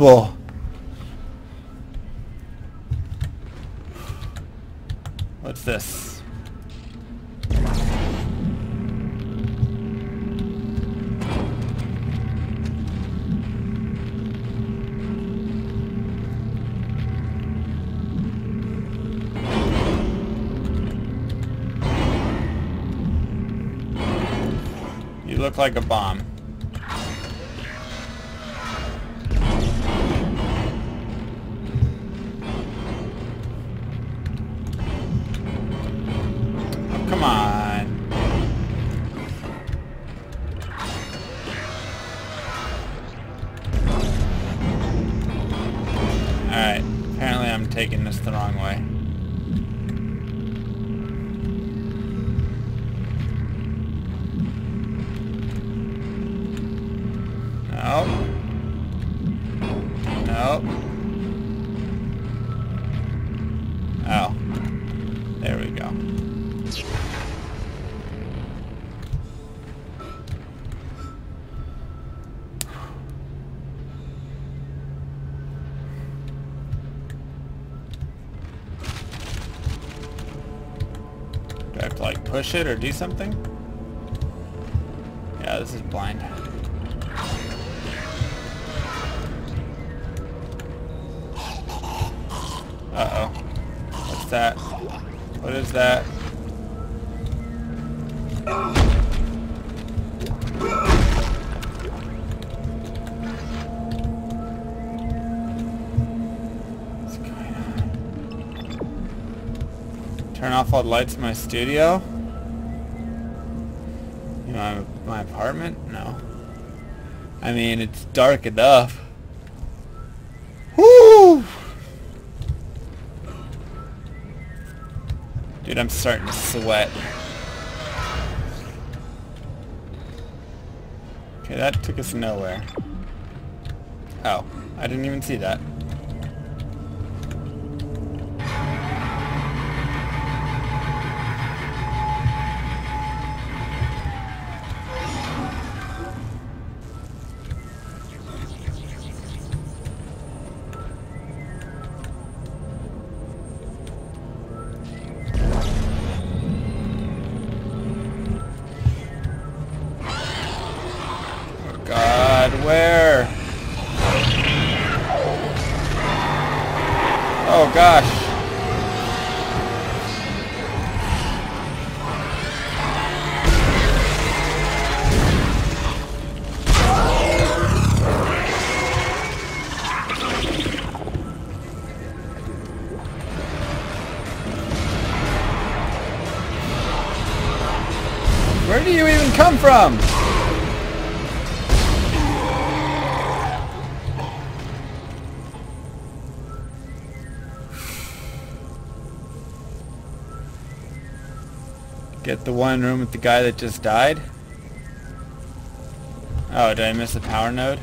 Is Do I have to like push it or do something? Yeah, this is blind. Uh-oh. What's that? What is that? Off all the lights in my studio? You know, my, my apartment? No. I mean, it's dark enough. Woo! Dude, I'm starting to sweat. Okay, that took us nowhere. Oh, I didn't even see that. One room with the guy that just died? Oh, did I miss the power node?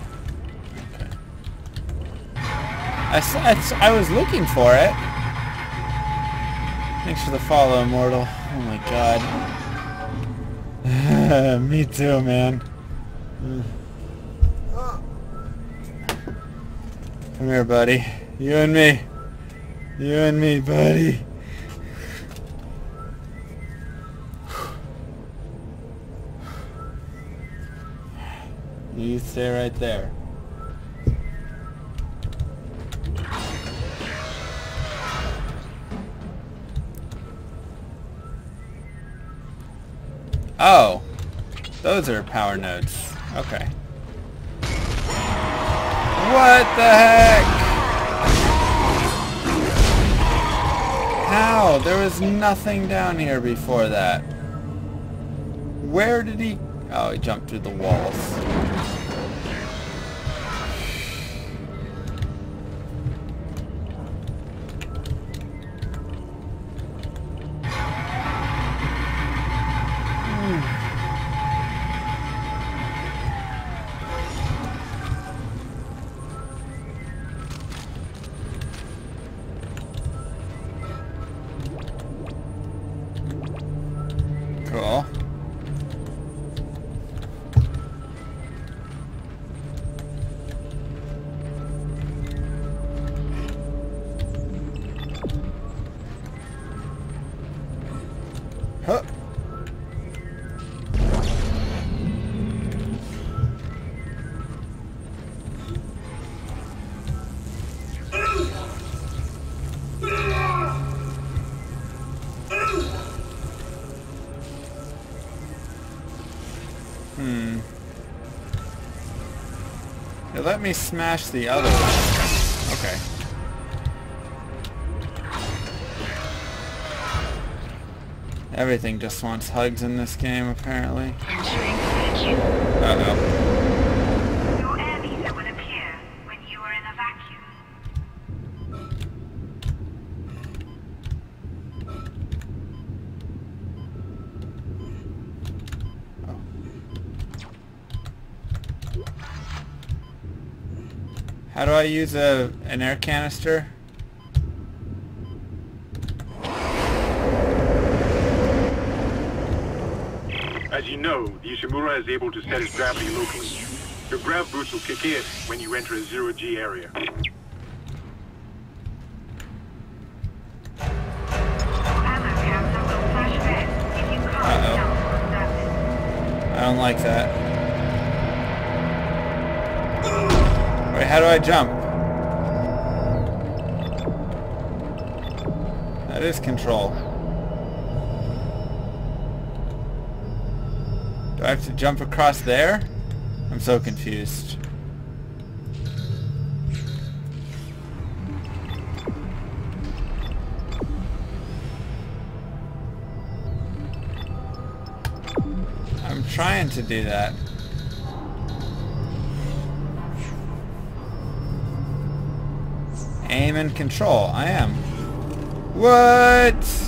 Okay. I, I I was looking for it. Thanks for the follow, Immortal. Oh my god. [LAUGHS] Me too, man. Come here, buddy. You and me. You and me, buddy. Right there. Oh, those are power nodes. Okay. What the heck? How? There was nothing down here before that. Where did he... Oh, he jumped through the walls. Me smash the other one. Okay. Everything just wants hugs in this game, apparently. Uh-oh. Your air meter will appear when you are in a vacuum. How do I use a an air canister? As you know, the Ishimura is able to set its gravity locally. Your grav boost will kick in when you enter a zero-G area. Uh-oh. I don't like that. How do I jump? That is control. Do I have to jump across there? I'm so confused. I'm trying to do that. And control. I am. What?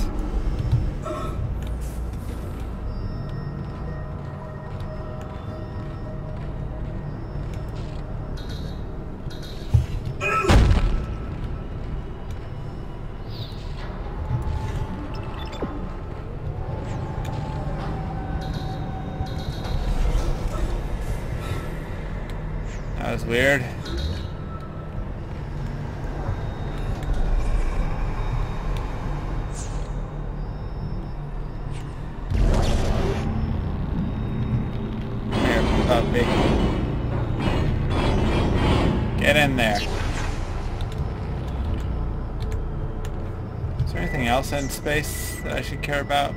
Space that I should care about?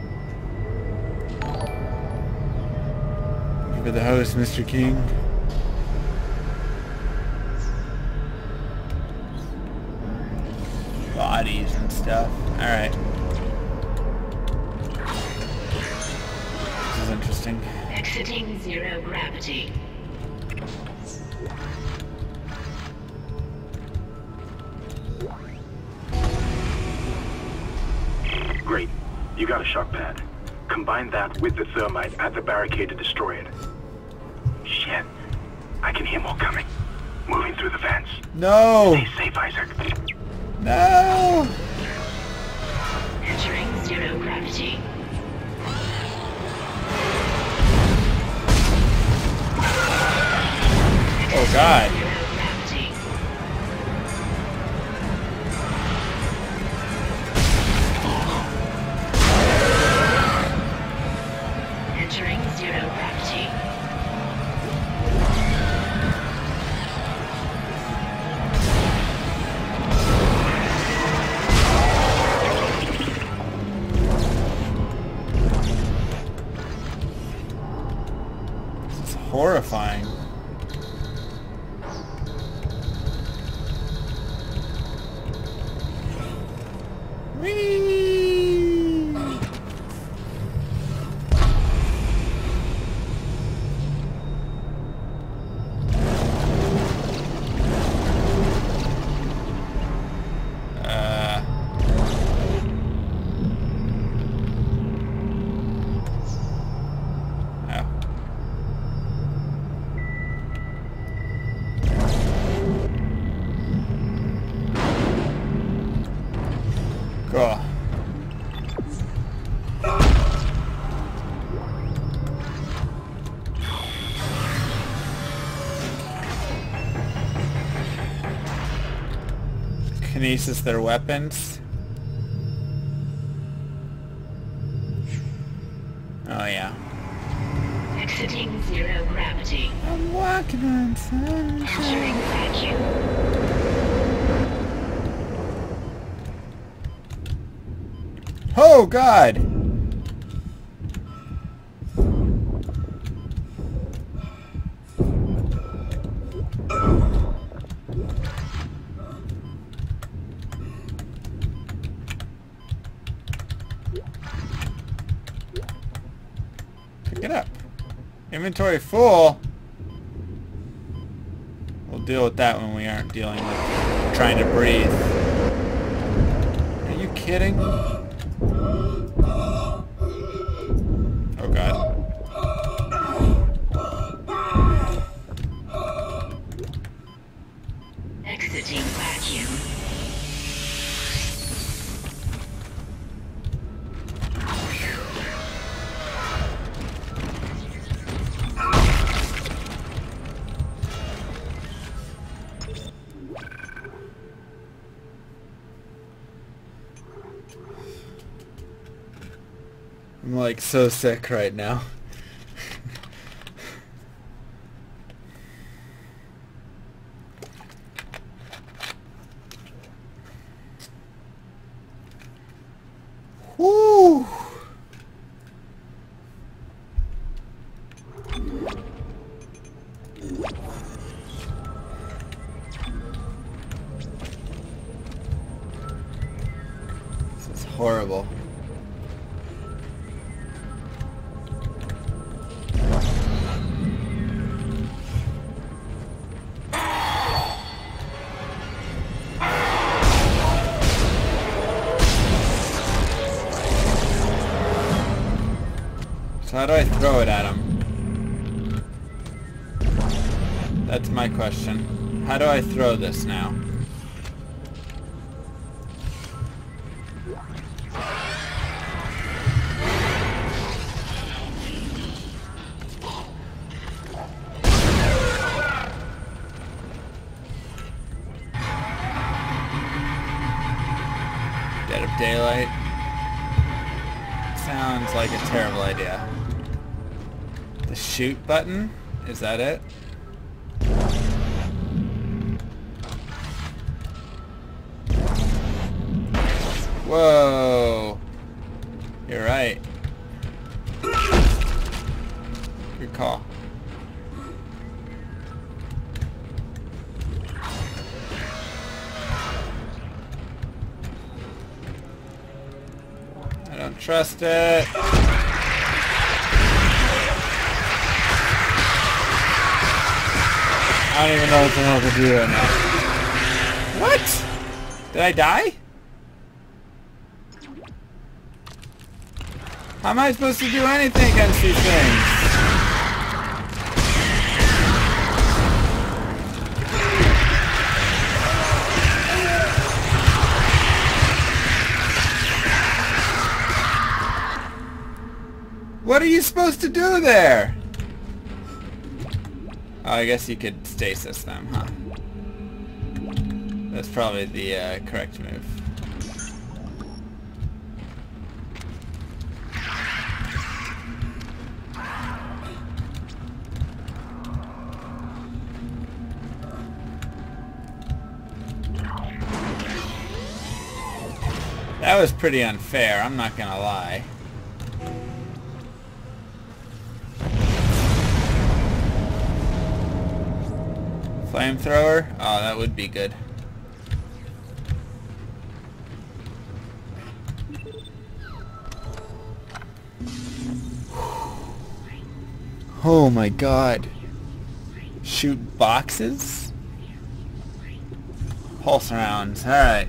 You for the host, Mr. King. Barricade to destroy it. Shit. I can hear more coming. Moving through the vents. No! Stay safe, Isaac. No! Entering zero gravity. Oh god. Kinesis their weapons. Oh yeah. Exiting zero gravity. I'm walking on Entering vacuum. Oh god! Inventory full. We'll deal with that when we aren't dealing with trying to breathe. Are you kidding? So sick right now. I throw this now? Dead of daylight. Sounds like a terrible idea. The shoot button? Is that it? Right now. What? Did I die? How am I supposed to do anything against these things? What are you supposed to do there? Oh, I guess you could stasis them, huh? That's probably the uh, correct move. That was pretty unfair, I'm not gonna lie. Flamethrower? Oh, that would be good. Oh my god. Shoot boxes? Pulse rounds, alright.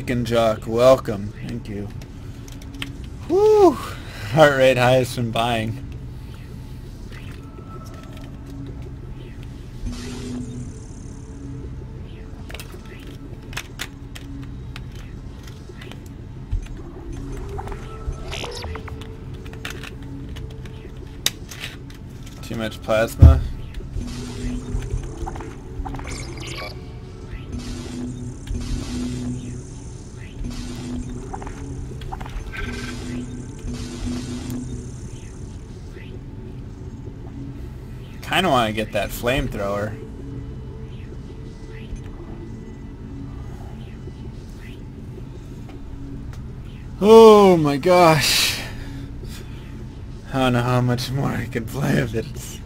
Bacon Jock, welcome. Thank you. Woo! Heart rate highest from buying. Too much plasma? To get that flamethrower. Oh my gosh. I don't know how much more I can play of it. It's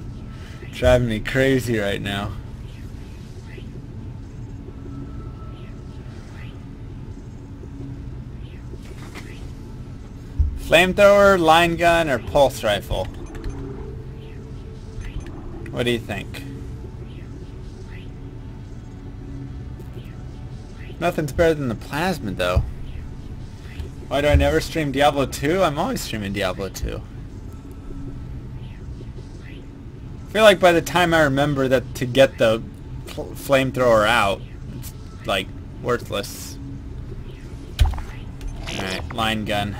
driving me crazy right now. Flamethrower, line gun, or pulse rifle? What do you think? Nothing's better than the plasmid though. Why do I never stream Diablo 2? I'm always streaming Diablo 2. I feel like by the time I remember that to get the flamethrower out, it's like worthless. Alright, line gun.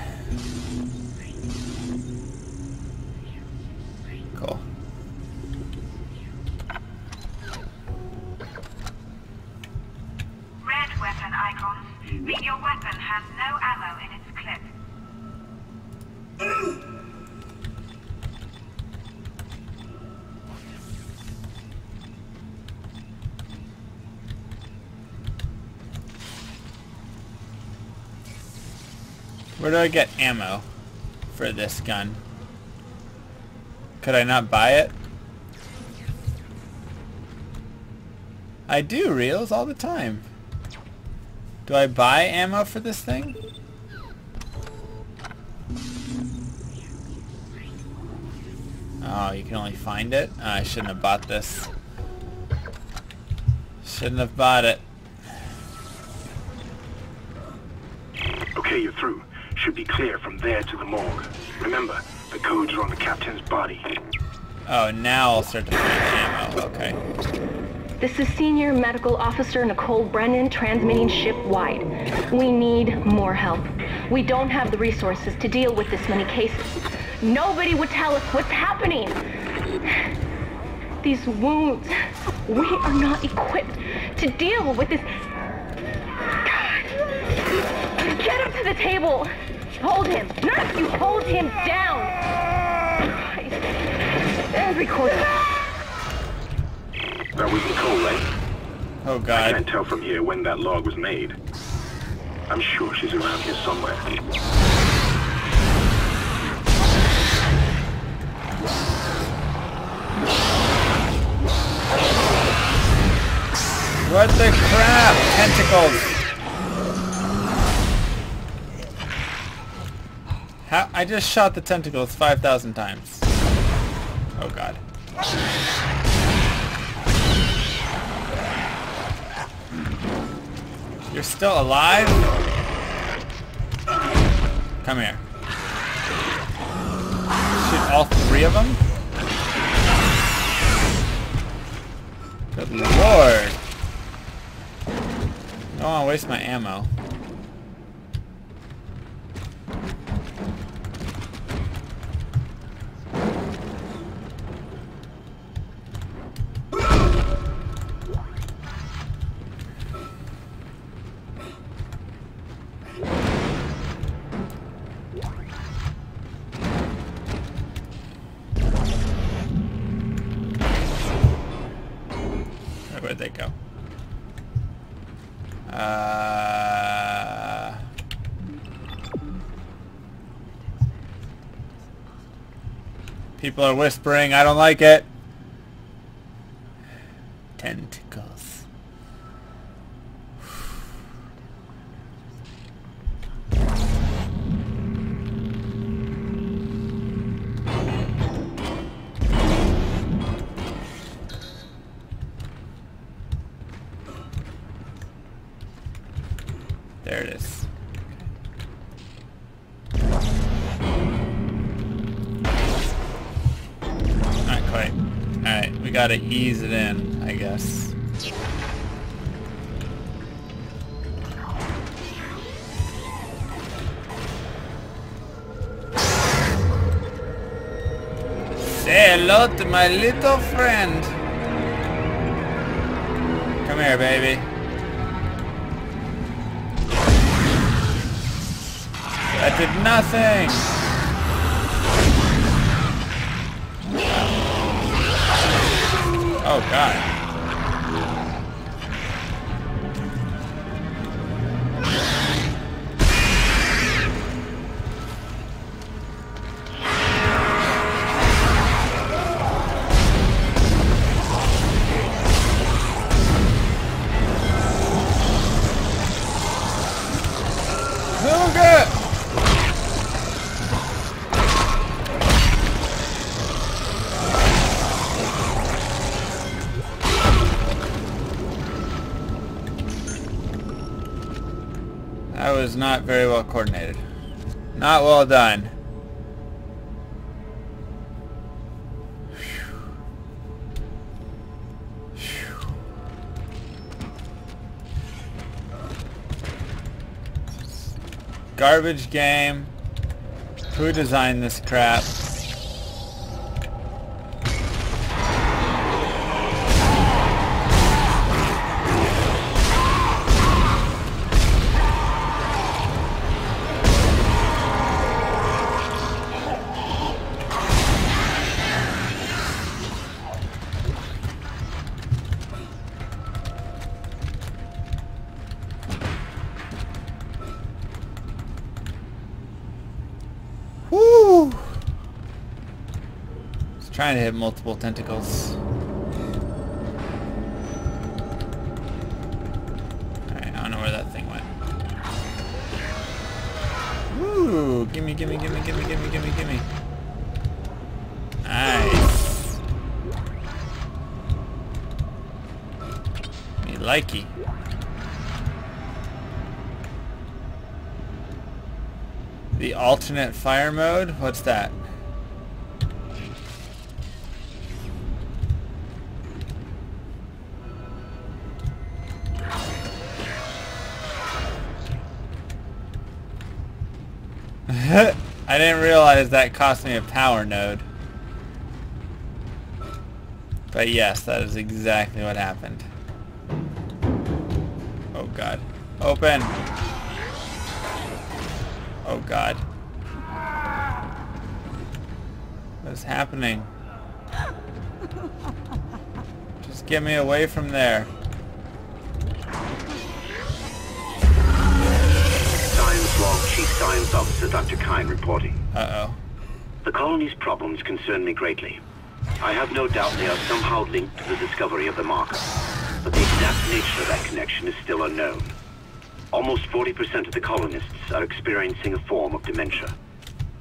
Do I get ammo for this gun? Could I not buy it? I do reels all the time. Do I buy ammo for this thing? Oh, you can only find it? Oh, I shouldn't have bought this. Shouldn't have bought it. Okay, you're through. Should be clear from there to the morgue. Remember, the codes are on the captain's body. Oh, now I'll start to find ammo. Okay. This is Senior Medical Officer Nicole Brennan transmitting ship-wide. We need more help. We don't have the resources to deal with this many cases. Nobody would tell us what's happening. These wounds, we are not equipped to deal with this. Hold him down. Christ. And record. That was Nicole, right? Oh God. I can't tell from here when that log was made. I'm sure she's around here somewhere. What the crap? Tentacles. I just shot the tentacles 5,000 times. Oh god. You're still alive? Come here. Shoot all three of them? Good lord. I don't want to waste my ammo. People are whispering, I don't like it. Little friend. Come here, baby. That did nothing! Oh god. Not very well coordinated. Not well done. Garbage game. Who designed this crap? To hit multiple tentacles. Alright, I don't know where that thing went. Ooh, gimme, gimme, gimme, gimme, gimme, gimme, gimme. Nice. Me likey. The alternate fire mode? What's that? Realize that cost me a power node. But yes, that is exactly what happened. Oh god. Open! Oh god. What is happening? Just get me away from there. Science log Chief Science Officer Dr. Kyne reporting. Uh-oh. The colony's problems concern me greatly. I have no doubt they are somehow linked to the discovery of the marker, but the exact nature of that connection is still unknown. Almost 40% of the colonists are experiencing a form of dementia.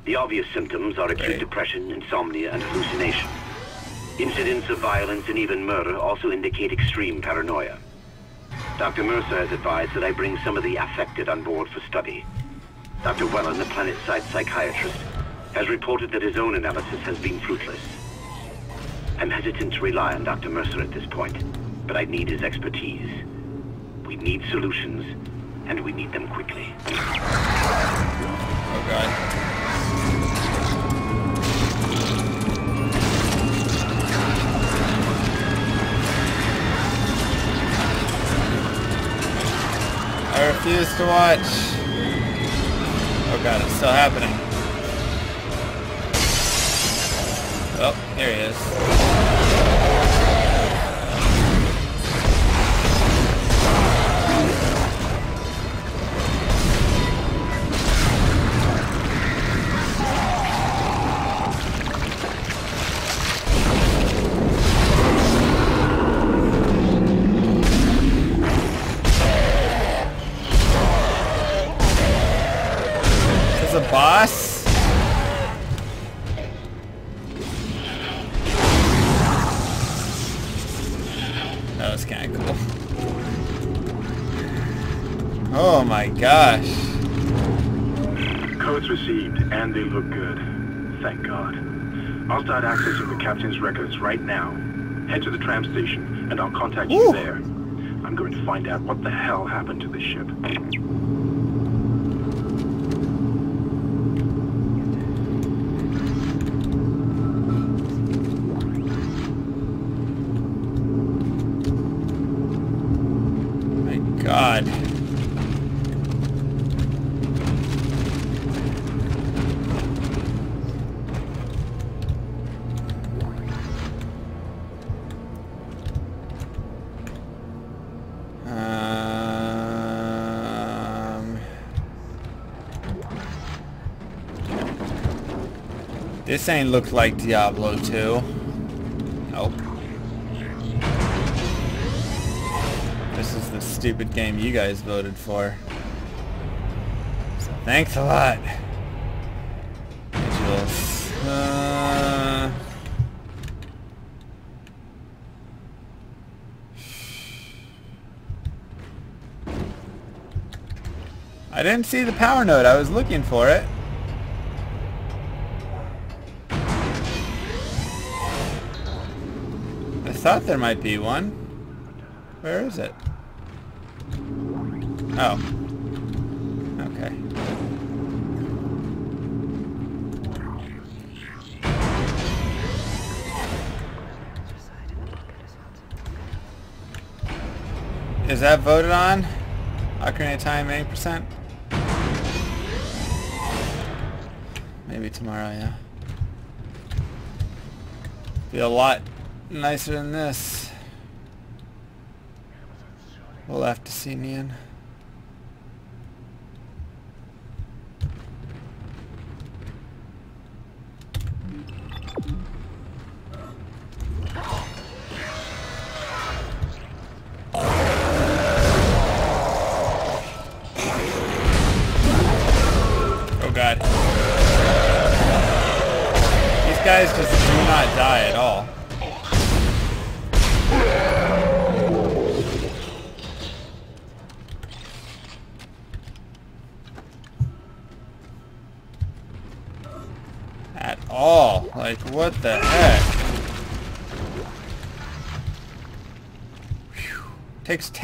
The obvious symptoms are acute depression, insomnia, and hallucination. Incidents of violence and even murder also indicate extreme paranoia. Dr. Mercer has advised that I bring some of the affected on board for study. Dr. Wellen, the planet-side psychiatrist, has reported that his own analysis has been fruitless. I'm hesitant to rely on Dr. Mercer at this point, but I need his expertise. We need solutions, and we need them quickly. God. I refuse to watch. Oh god, it's still happening. Oh, here he is. I'll start accessing the captain's records right now. Head to the tram station, and I'll contact you there. I'm going to find out what the hell happened to this ship. This ain't look like Diablo 2. Nope. This is the stupid game you guys voted for. So thanks a lot. Uh, I didn't see the power node. I was looking for it. Thought there might be one. Where is it? Oh. Okay. Is that voted on? Ocarina of Time 80%? Maybe tomorrow, yeah. Be a lot nicer than this. We'll have to see, Nian.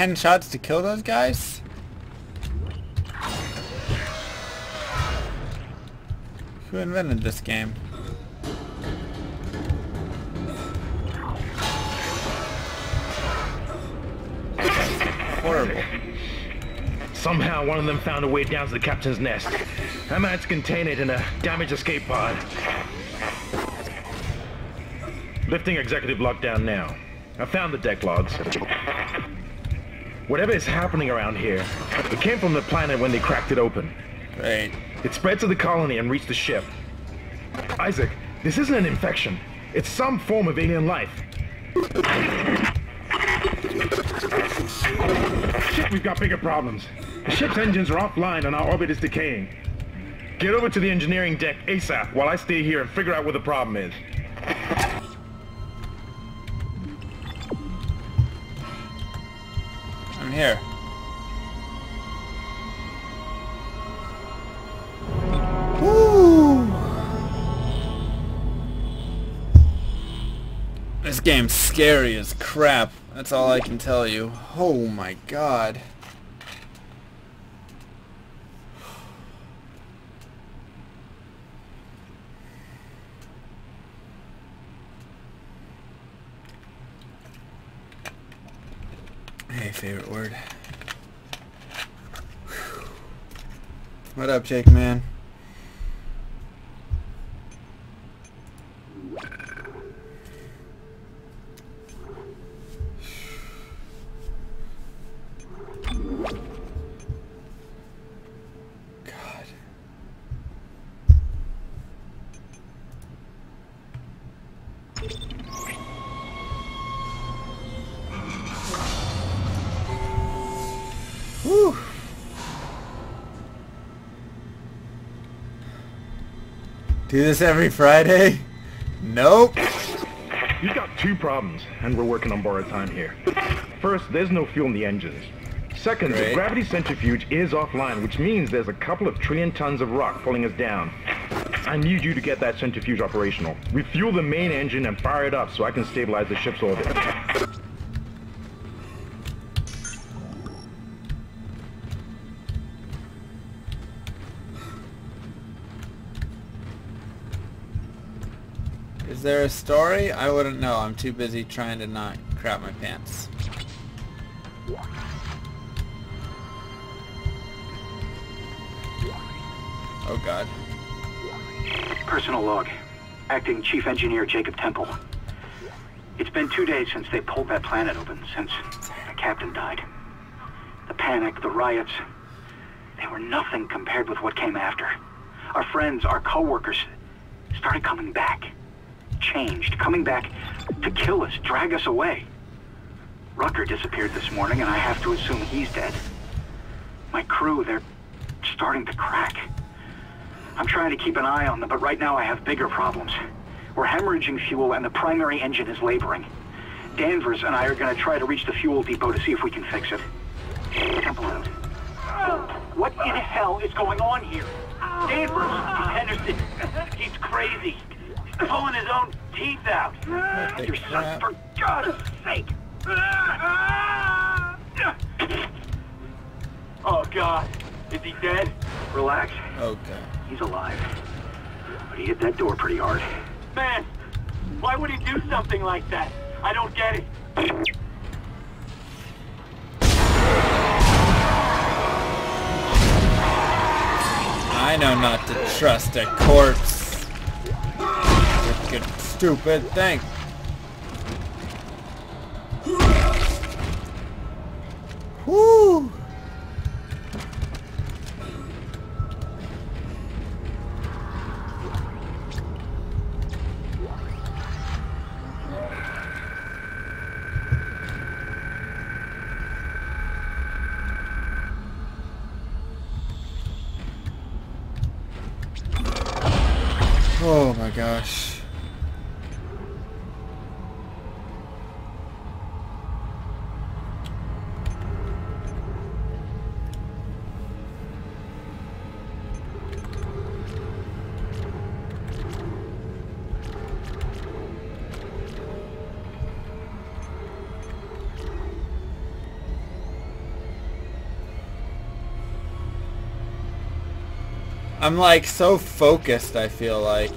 10 shots to kill those guys? Who invented this game? Horrible. Somehow one of them found a way down to the captain's nest. I managed to contain it in a damaged escape pod. Lifting executive lockdown now. I found the deck logs. Whatever is happening around here, it came from the planet when they cracked it open. Great. It spread to the colony and reached the ship. Isaac, this isn't an infection. It's some form of alien life. Shit, we've got bigger problems. The ship's engines are offline and our orbit is decaying. Get over to the engineering deck ASAP while I stay here and figure out what the problem is. Here. This game's scary as crap. That's all I can tell you. Oh my god. What up, Jake man? Do this every Friday? Nope. You've got two problems, and we're working on borrowed time here. First, there's no fuel in the engines. Second, the gravity centrifuge is offline, which means there's a couple of trillion tons of rock pulling us down. I need you to get that centrifuge operational. Refuel the main engine and fire it up so I can stabilize the ship's orbit. Is there a story? I wouldn't know. I'm too busy trying to not crap my pants. Oh god. Personal log. Acting Chief Engineer Jacob Temple. It's been two days since they pulled that planet open, since the captain died. The panic, the riots, they were nothing compared with what came after. Our friends, our co-workers, started coming back. Changed, coming back to kill us, drag us away. Rucker disappeared this morning, and I have to assume he's dead. My crew, they're starting to crack. I'm trying to keep an eye on them, but right now I have bigger problems. We're hemorrhaging fuel and the primary engine is laboring. Danvers and I are going to try to reach the fuel depot to see if we can fix it. Temple out. What in hell is going on here? Danvers! Henderson, he's crazy. He's pulling his own teeth out. Your son, for God's sake! Oh, God. Is he dead? Relax. Okay. He's alive. But he hit that door pretty hard. Man, why would he do something like that? I don't get it. I know not to trust a corpse. Wicked stupid thing. Woo! Oh my gosh. I'm like so focused, I feel like.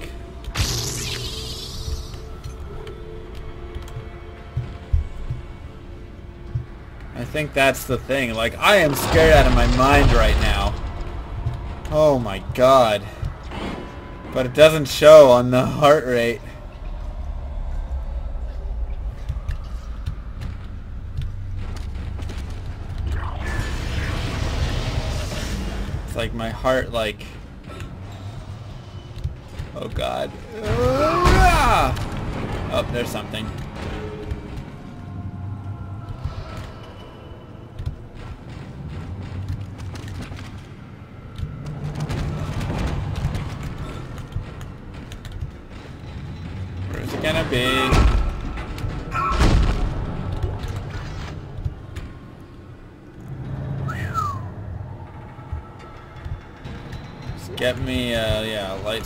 I think that's the thing. Like, I am scared out of my mind right now. Oh my god. But it doesn't show on the heart rate. It's like my heart, like... Oh god. Oh, there's something.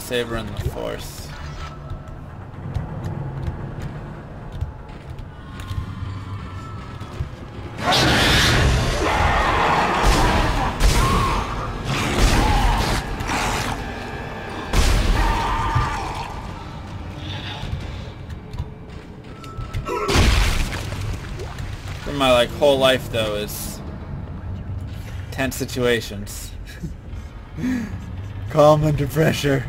Lightsaber and the force. For my like whole life though is tense situations. [LAUGHS] Calm under pressure.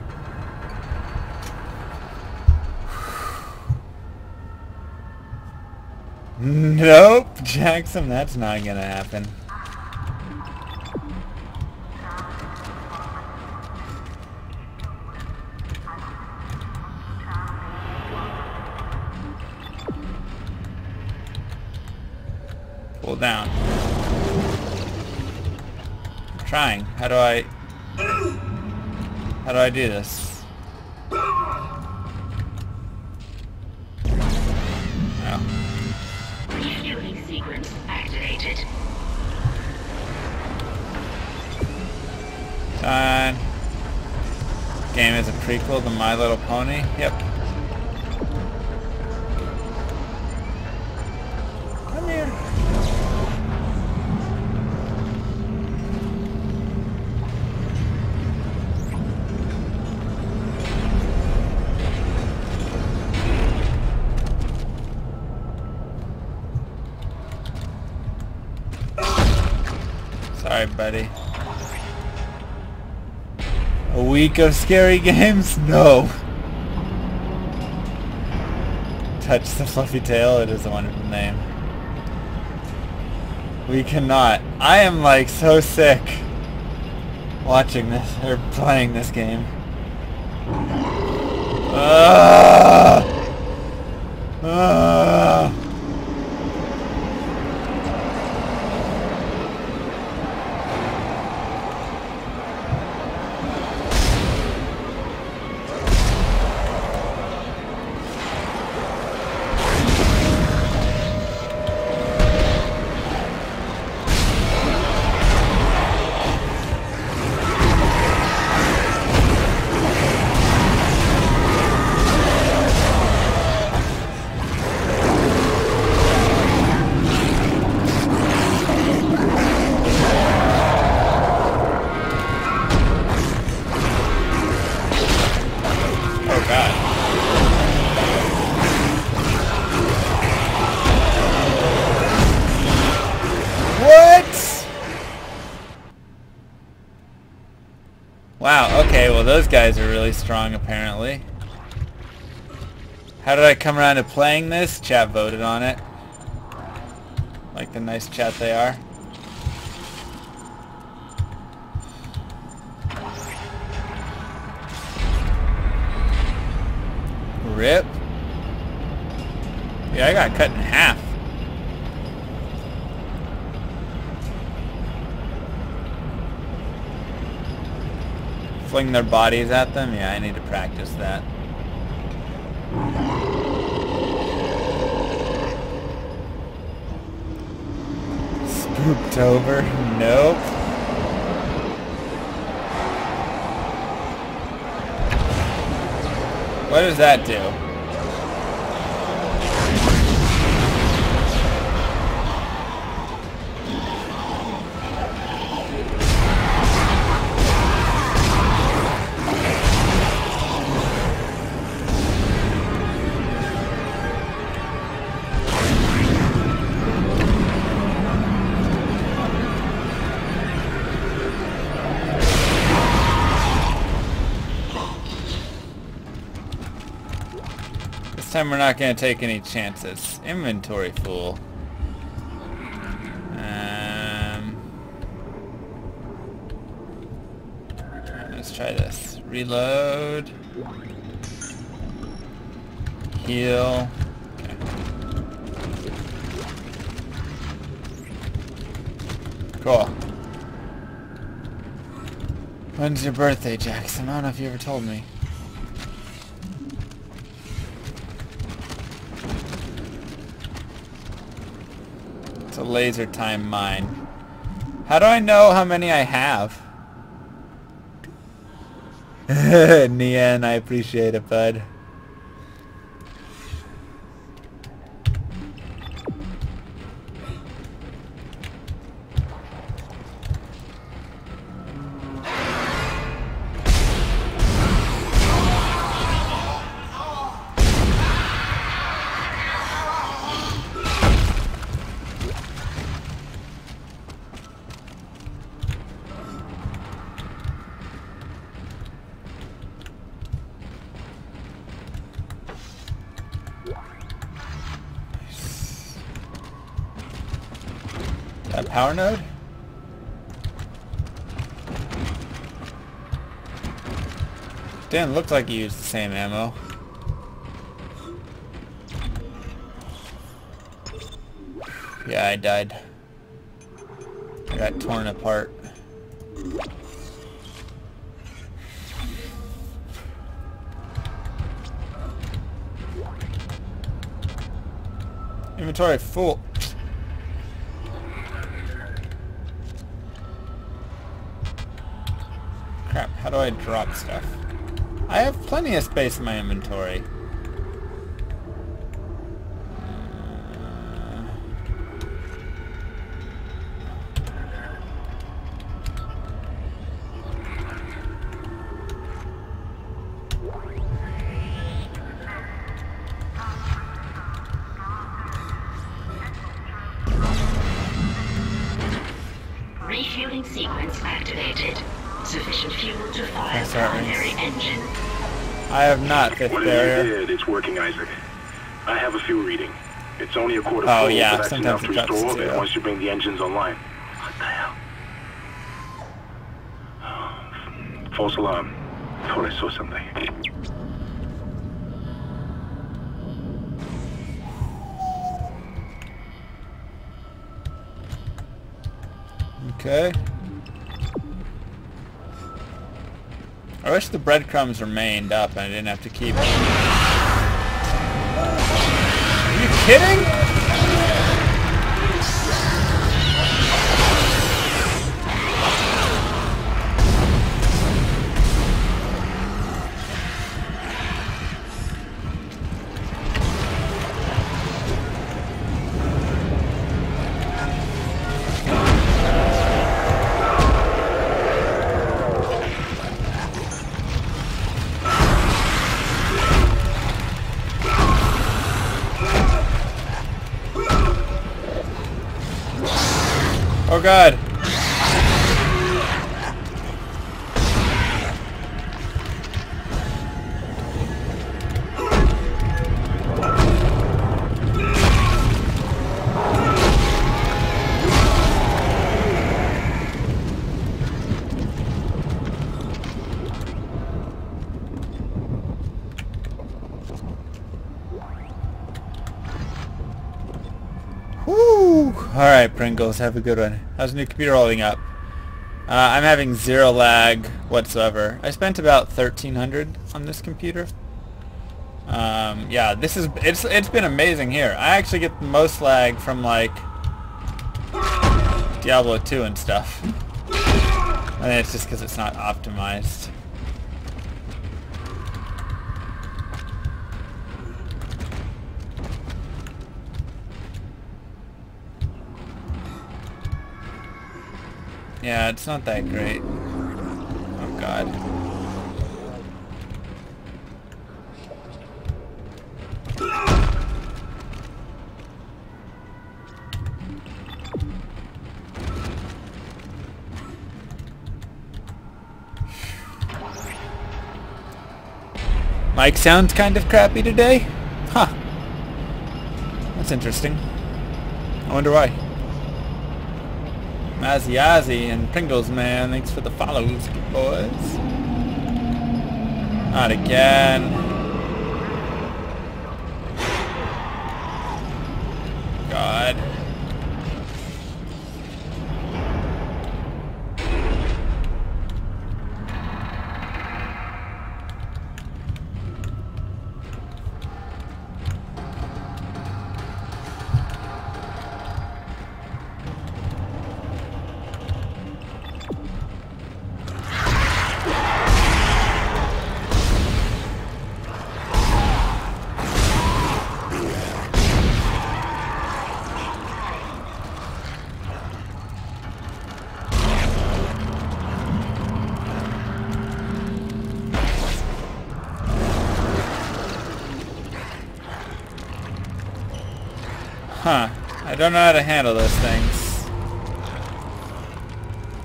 Nope, Jackson, that's not gonna happen. Pull down. I'm trying. How do I... How do I do this? My Little Pony? Yep. Of scary games? No. Touch the fluffy tail. It is a wonderful name. We cannot. I am like so sick watching this or playing this game. Ah! Well those guys are really strong apparently. How did I come around to playing this? Chat voted on it. Like the nice chat they are. Rip. Yeah, I got cut in half. Fling their bodies at them? Yeah, I need to practice that. Spooktober? Nope. What does that do? Time we're not going to take any chances. Inventory full. Um, let's try this. Reload. Heal. Cool. When's your birthday, Jackson? I don't know if you ever told me. Laser time mine. How do I know how many I have? [LAUGHS] Nian, I appreciate it, bud. Didn't look like you used the same ammo. Yeah, I died. I got torn apart. Inventory full. Crap, how do I drop stuff? I have plenty of space in my inventory. Fifth Whatever you barrier. did, it's working, Isaac. I have a fuel reading. It's only a quarter Oh, full, yeah, but that's sometimes enough to restore to orbit zero. once you bring the engines online. What the hell? [SIGHS] False alarm. Thought I saw something. Okay. I wish the breadcrumbs remained up and I didn't have to keep... Are you kidding? Oh god. Alright, Pringles, have a good one. How's the new computer holding up? Uh, I'm having zero lag whatsoever. I spent about 1300 on this computer. Um, yeah, this is it's it's been amazing here. I actually get the most lag from like Diablo 2 and stuff. Think it's just because it's not optimized. Yeah, it's not that great. Oh god. Mic sounds kind of crappy today? Huh. That's interesting. I wonder why. Mazzy Azzy and Pringles Man, thanks for the follows, boys. Not again. Don't know how to handle those things.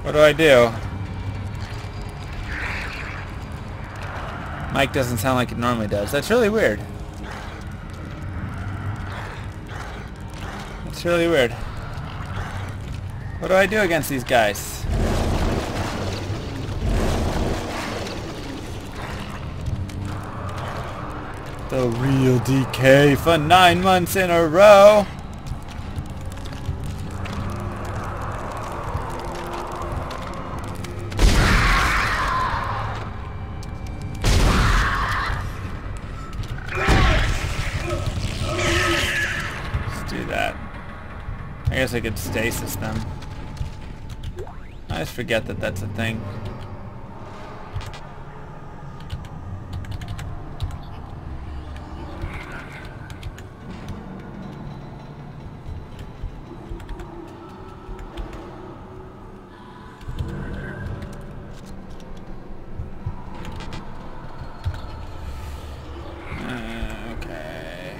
What do I do? Mike doesn't sound like it normally does. That's really weird. That's really weird. What do I do against these guys? The real DK for nine months in a row. Could stasis them. I just forget that that's a thing. Uh, Okay.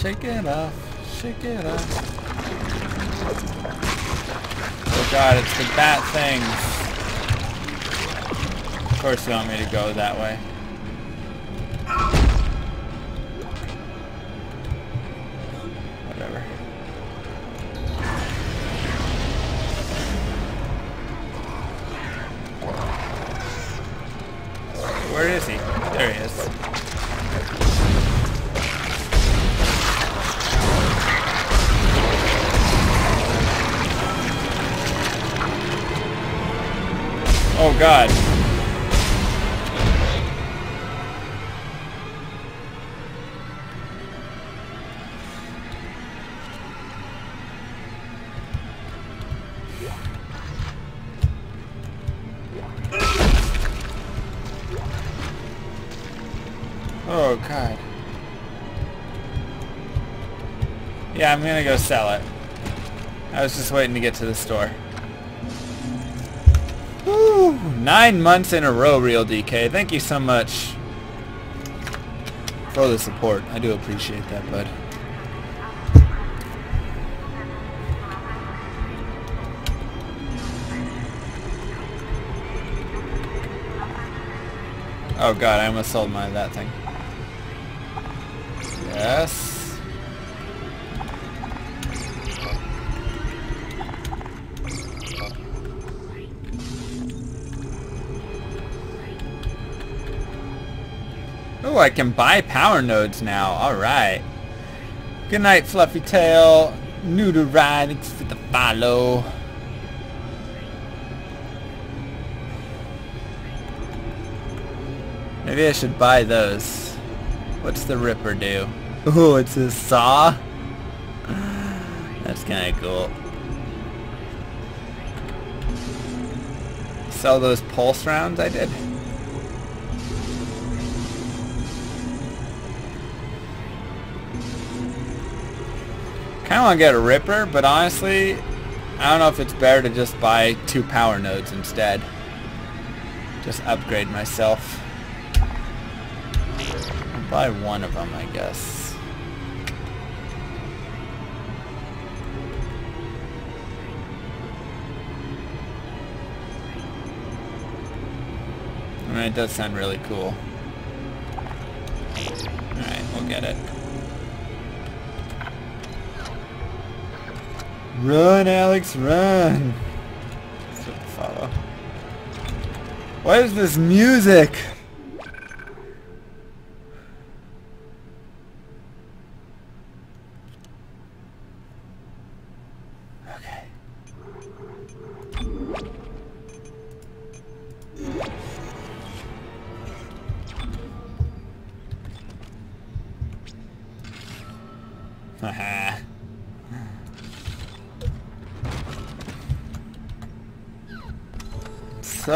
Shake it off, shake it off. Oh god, it's the bat things. Of course you want me to go that way. Sell it. I was just waiting to get to the store. Woo! Nine months in a row, Real DK. Thank you so much for the support. I do appreciate that, bud. Oh god, I almost sold my that thing. Yes. Oh, I can buy power nodes now. Alright. Good night, Fluffy Tail. New to ride, thanks for the follow. Maybe I should buy those. What's the Ripper do? Oh, it's a saw? That's kinda cool. Sell those pulse rounds I did? Kinda wanna get a Ripper, but honestly, I don't know if it's better to just buy two power nodes instead. Just upgrade myself. I'll buy one of them, I guess. I mean, it does sound really cool. Alright, we'll get it. Run, Alex, run! Follow. What is this music?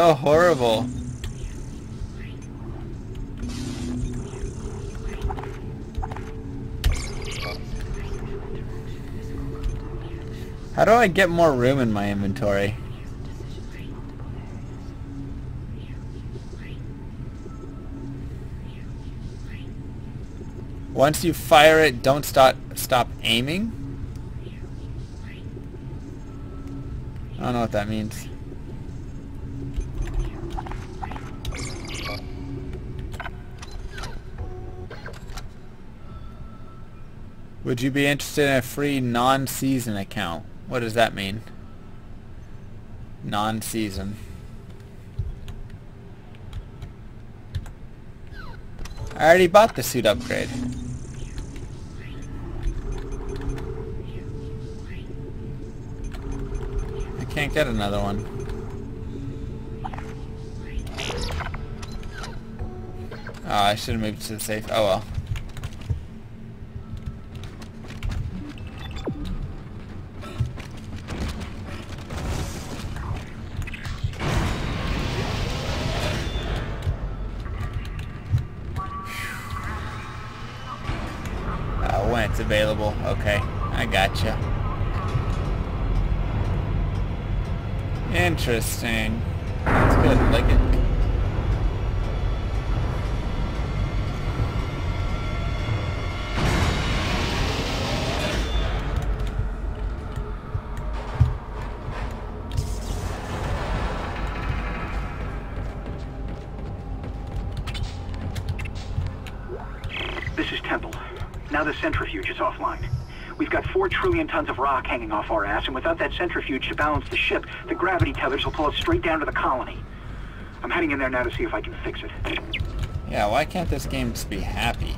So horrible. How do I get more room in my inventory? Once you fire it, don't stop stop aiming? I don't know what that means. Would you be interested in a free non-season account? What does that mean? Non-season. I already bought the suit upgrade. I can't get another one. Oh, I should have moved to the safe. Oh well. Four trillion tons of rock hanging off our ass, and without that centrifuge to balance the ship, the gravity tethers will pull us straight down to the colony. I'm heading in there now to see if I can fix it. Yeah, why can't this game just be happy?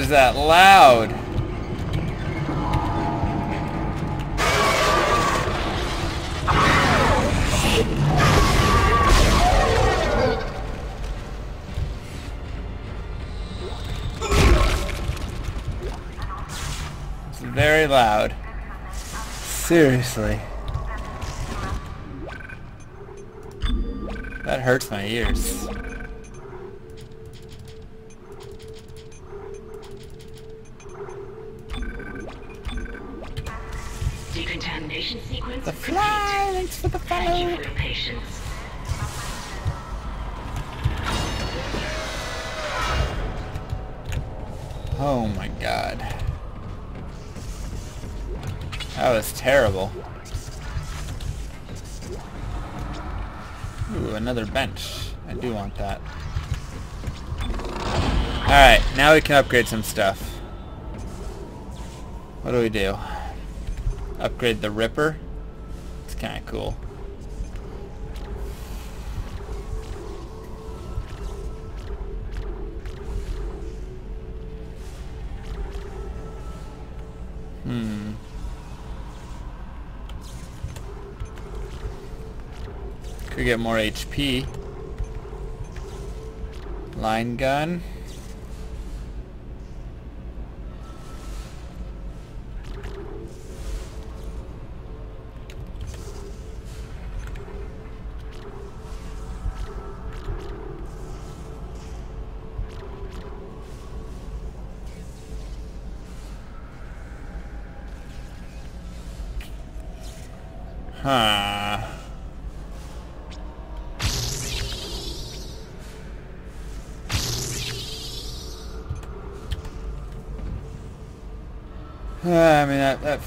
Is that loud? It's very loud. Seriously. That hurts my ears. now we can upgrade some stuff. What do we do? Upgrade the Ripper? It's kind of cool. Hmm. Could get more HP. Line gun.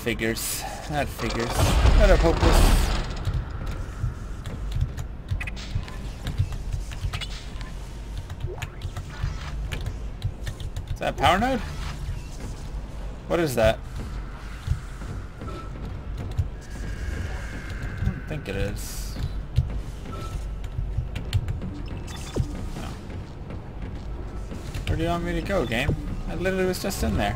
That, that figures. That figures. What up, Hopeless? Is that a power node? What is that? I don't think it is. Where do you want me to go, game? I literally was just in there.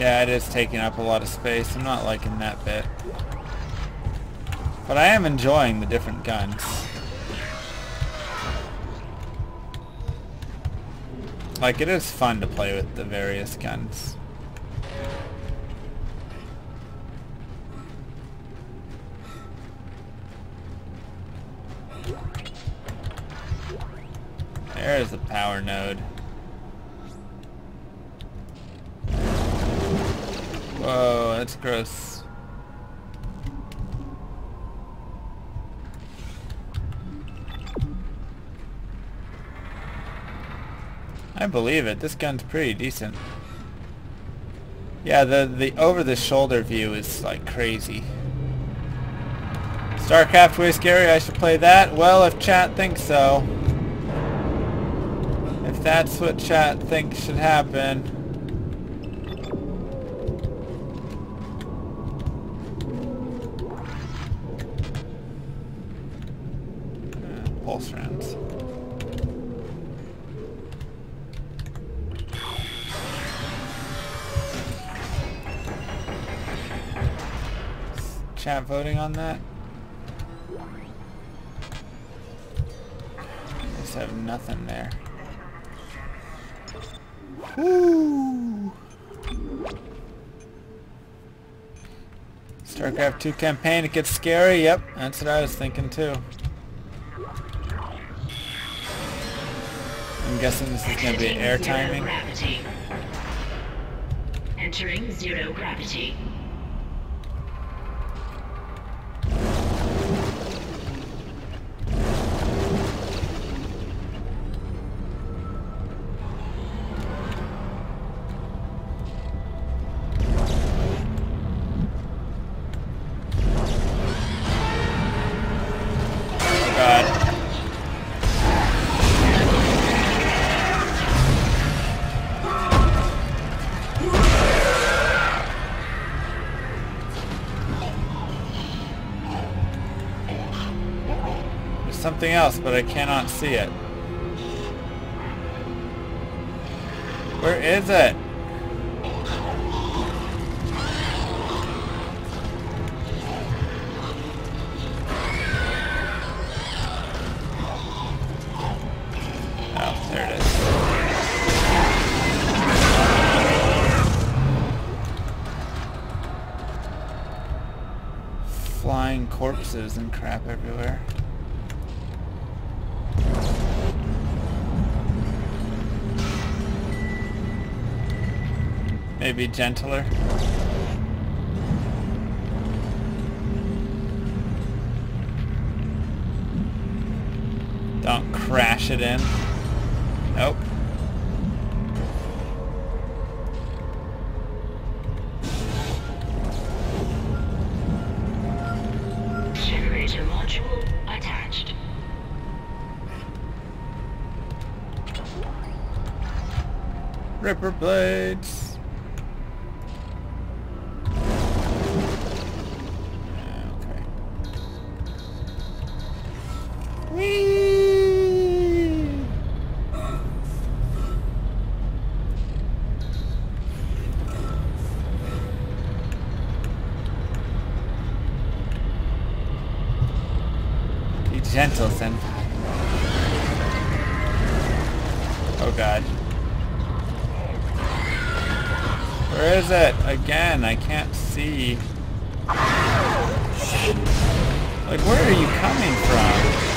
Yeah, it is taking up a lot of space. I'm not liking that bit. But I am enjoying the different guns. Like, it is fun to play with the various guns. There's the power node. Whoa, that's gross. I believe it. This gun's pretty decent. Yeah, the the over the shoulder view is like crazy. StarCraft way scary. I should play that. Well, if chat thinks so. If that's what chat thinks should happen. On that? Just have nothing there. Woo! StarCraft 2 campaign, it gets scary. Yep, that's what I was thinking too. I'm guessing this is going to be air timing. Entering zero gravity. Something else, but I cannot see it. Where is it? Oh, corpses and crap everywhere. Maybe gentler. Gentle, senpai. Oh god. Where is it? Again, I can't see. Like, where are you coming from?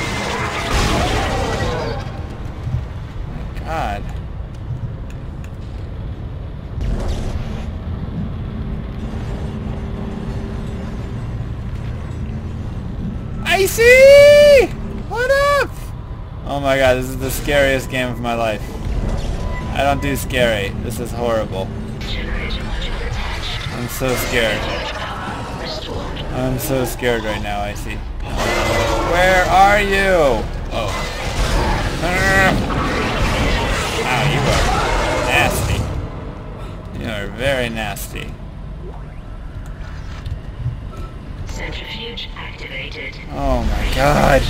God. What up? Oh my god, this is the scariest game of my life. I don't do scary. This is horrible. I'm so scared. I'm so scared right now, I see. Where are you? Oh. Wow, you are nasty. You are very nasty. Centrifuge activated. Oh my god.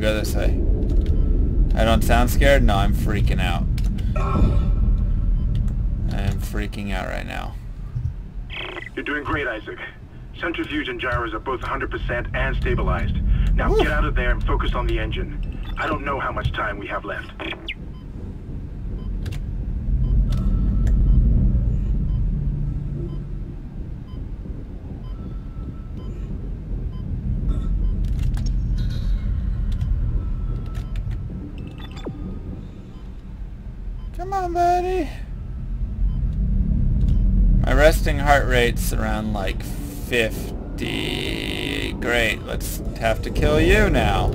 Go this way. I don't sound scared? No, I'm freaking out. I am freaking out right now. You're doing great, Isaac. Centrifuge and gyros are both 100% and stabilized. Now get out of there and focus on the engine. I don't know how much time we have left. Buddy. My resting heart rate's around like 50. Great, let's have to kill you now.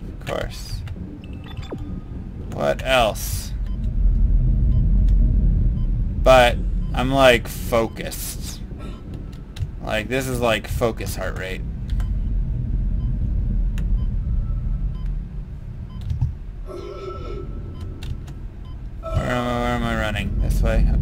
Of course. What else? But I'm like focused. Like this is like focus heart rate. Where am, I, where am I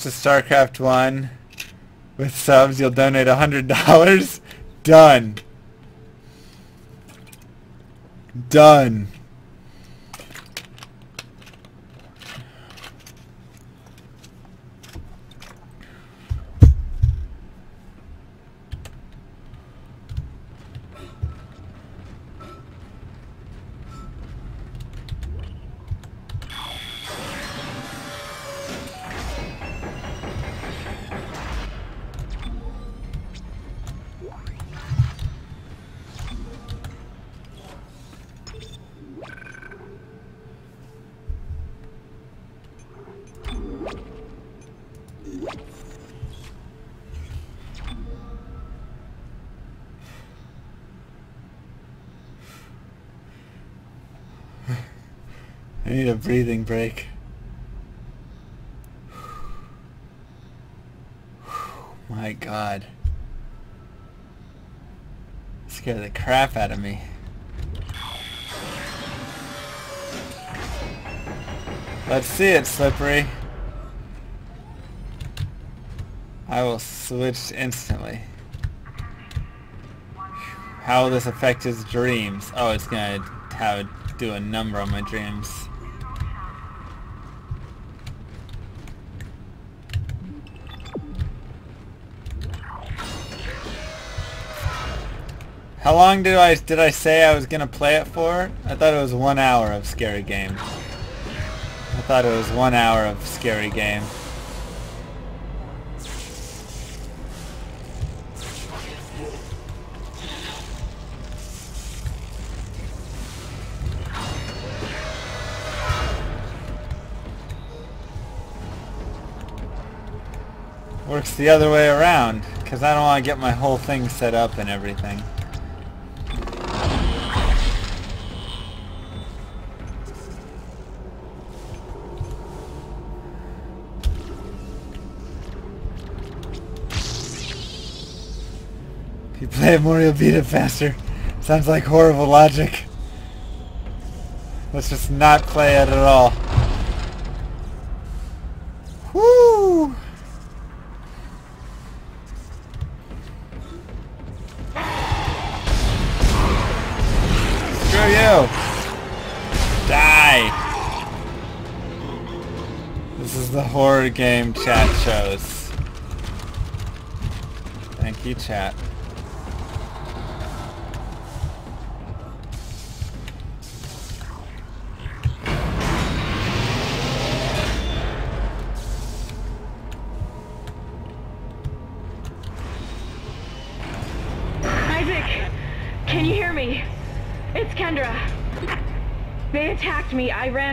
to StarCraft 1. With subs, you'll donate $100. Done. Done. I need a breathing break. [SIGHS] My god. Scared the crap out of me. Let's see it, Slippery. I will switch instantly. How will this affect his dreams? Oh, it's gonna have do a number on my dreams. How long did I did I say I was gonna play it for? I thought it was one hour of scary game. I thought it was one hour of scary game. Works the other way around, because I don't want to get my whole thing set up and everything. If you'll beat it faster. Sounds like horrible logic. Let's just not play it at all. Woo! Screw you! Die! This is the horror game chat shows. Thank you, chat.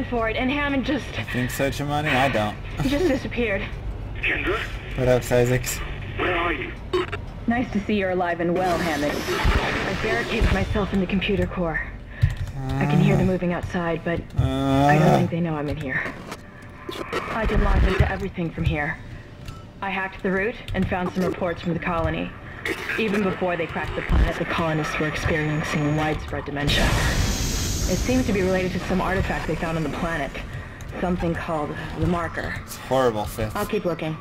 For it, and Hammond just... Think so, Chimani? I don't. He [LAUGHS] just disappeared. Kendra, What up, Isaacs? where are you? Nice to see you're alive and well, Hammond. I barricaded myself in the computer core. I can hear them uh, moving outside, but I don't uh. think they know I'm in here. I can log into everything from here. I hacked the route and found some reports from the colony. Even before they cracked the planet, the colonists were experiencing widespread dementia. It seems to be related to some artifact they found on the planet. Something called the Marker. It's horrible, Fifth. I'll keep looking.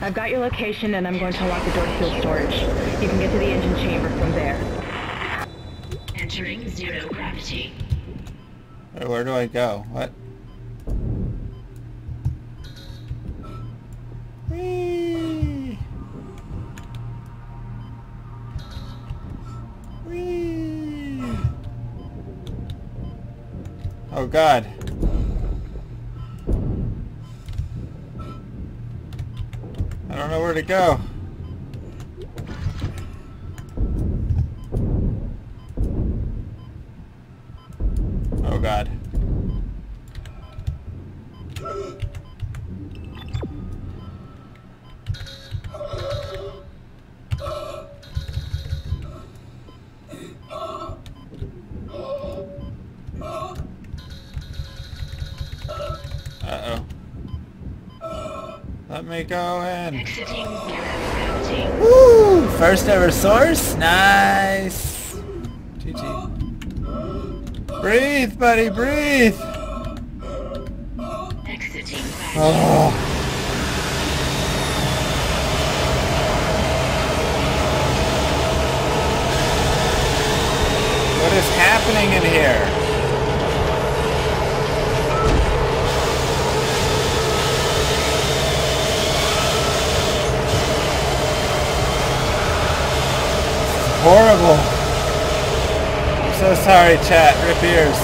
I've got your location and I'm going to lock the door to field storage. You can get to the engine chamber from there. Entering zero gravity. Where, where do I go? What? God. I don't know where to go. First source? Nice! GG. Breathe, buddy, breathe! Exiting. Oh. What is happening in here? Horrible. I'm so sorry, chat. Rip ears.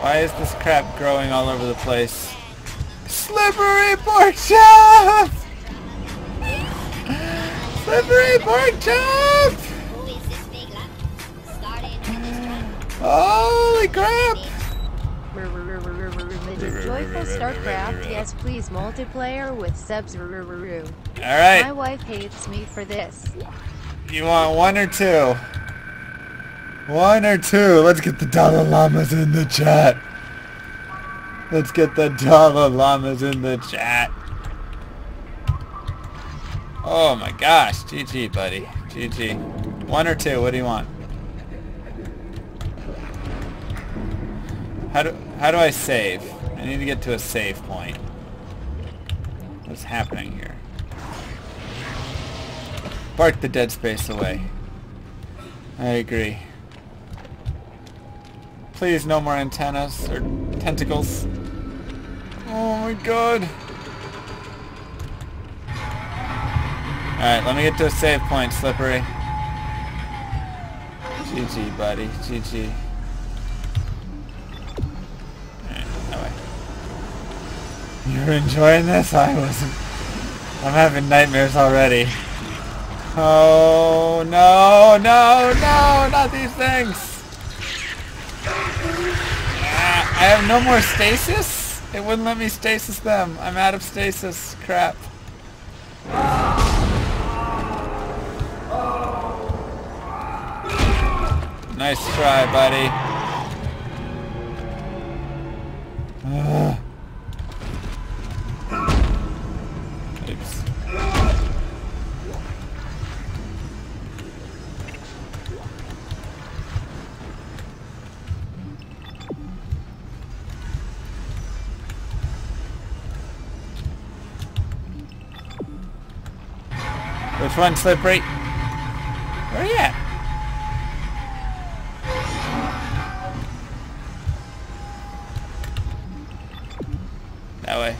Why is this crap growing all over the place? Slippery pork chop! Slippery pork chop! Who is joyful StarCraft. Yes, please multiplayer with subs. Alright. My wife hates me for this. you want one or two? One or two? Let's get the Dalai Lamas in the chat. Let's get the Dalai Lamas in the chat. Oh my gosh, GG buddy, GG. One or two, what do you want? How do, how do I save? I need to get to a save point. What's happening here? Bark the dead space away. I agree. Please no more antennas or tentacles. Oh my god. Alright, let me get to a save point, Slippery. GG, buddy. GG. You're enjoying this? I wasn't. I'm having nightmares already. Oh, no, no, no, not these things. Ah, I have no more stasis? It wouldn't let me stasis them. I'm out of stasis. Crap. Nice try, buddy. Ugh. Which one, Slippery? Where are you at? That way.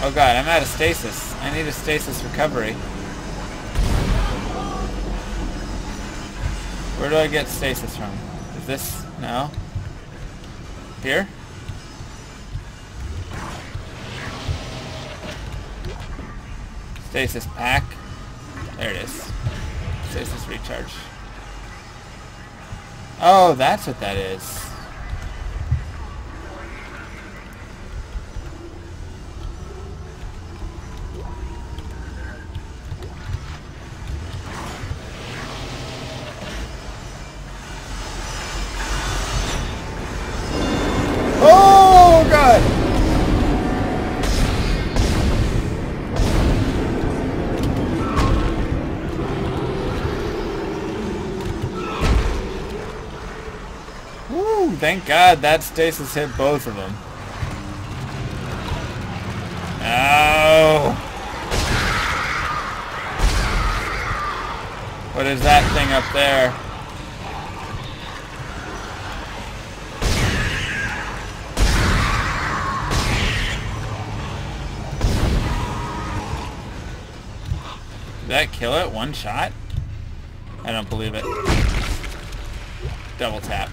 Oh god, I'm out of stasis. I need a stasis recovery. Where do I get stasis from? Is this... no? Here? Stasis pack. There it is. Stasis recharge. Oh, that's what that is. Oh, God! Thank God that stasis hit both of them. Oh! What is that thing up there? Did that kill it? One shot? I don't believe it. Double tap.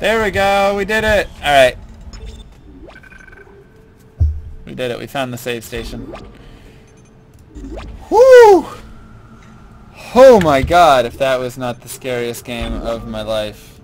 There we go, we did it! Alright. We did it, we found the save station. Whoo! Oh my god, if that was not the scariest game of my life.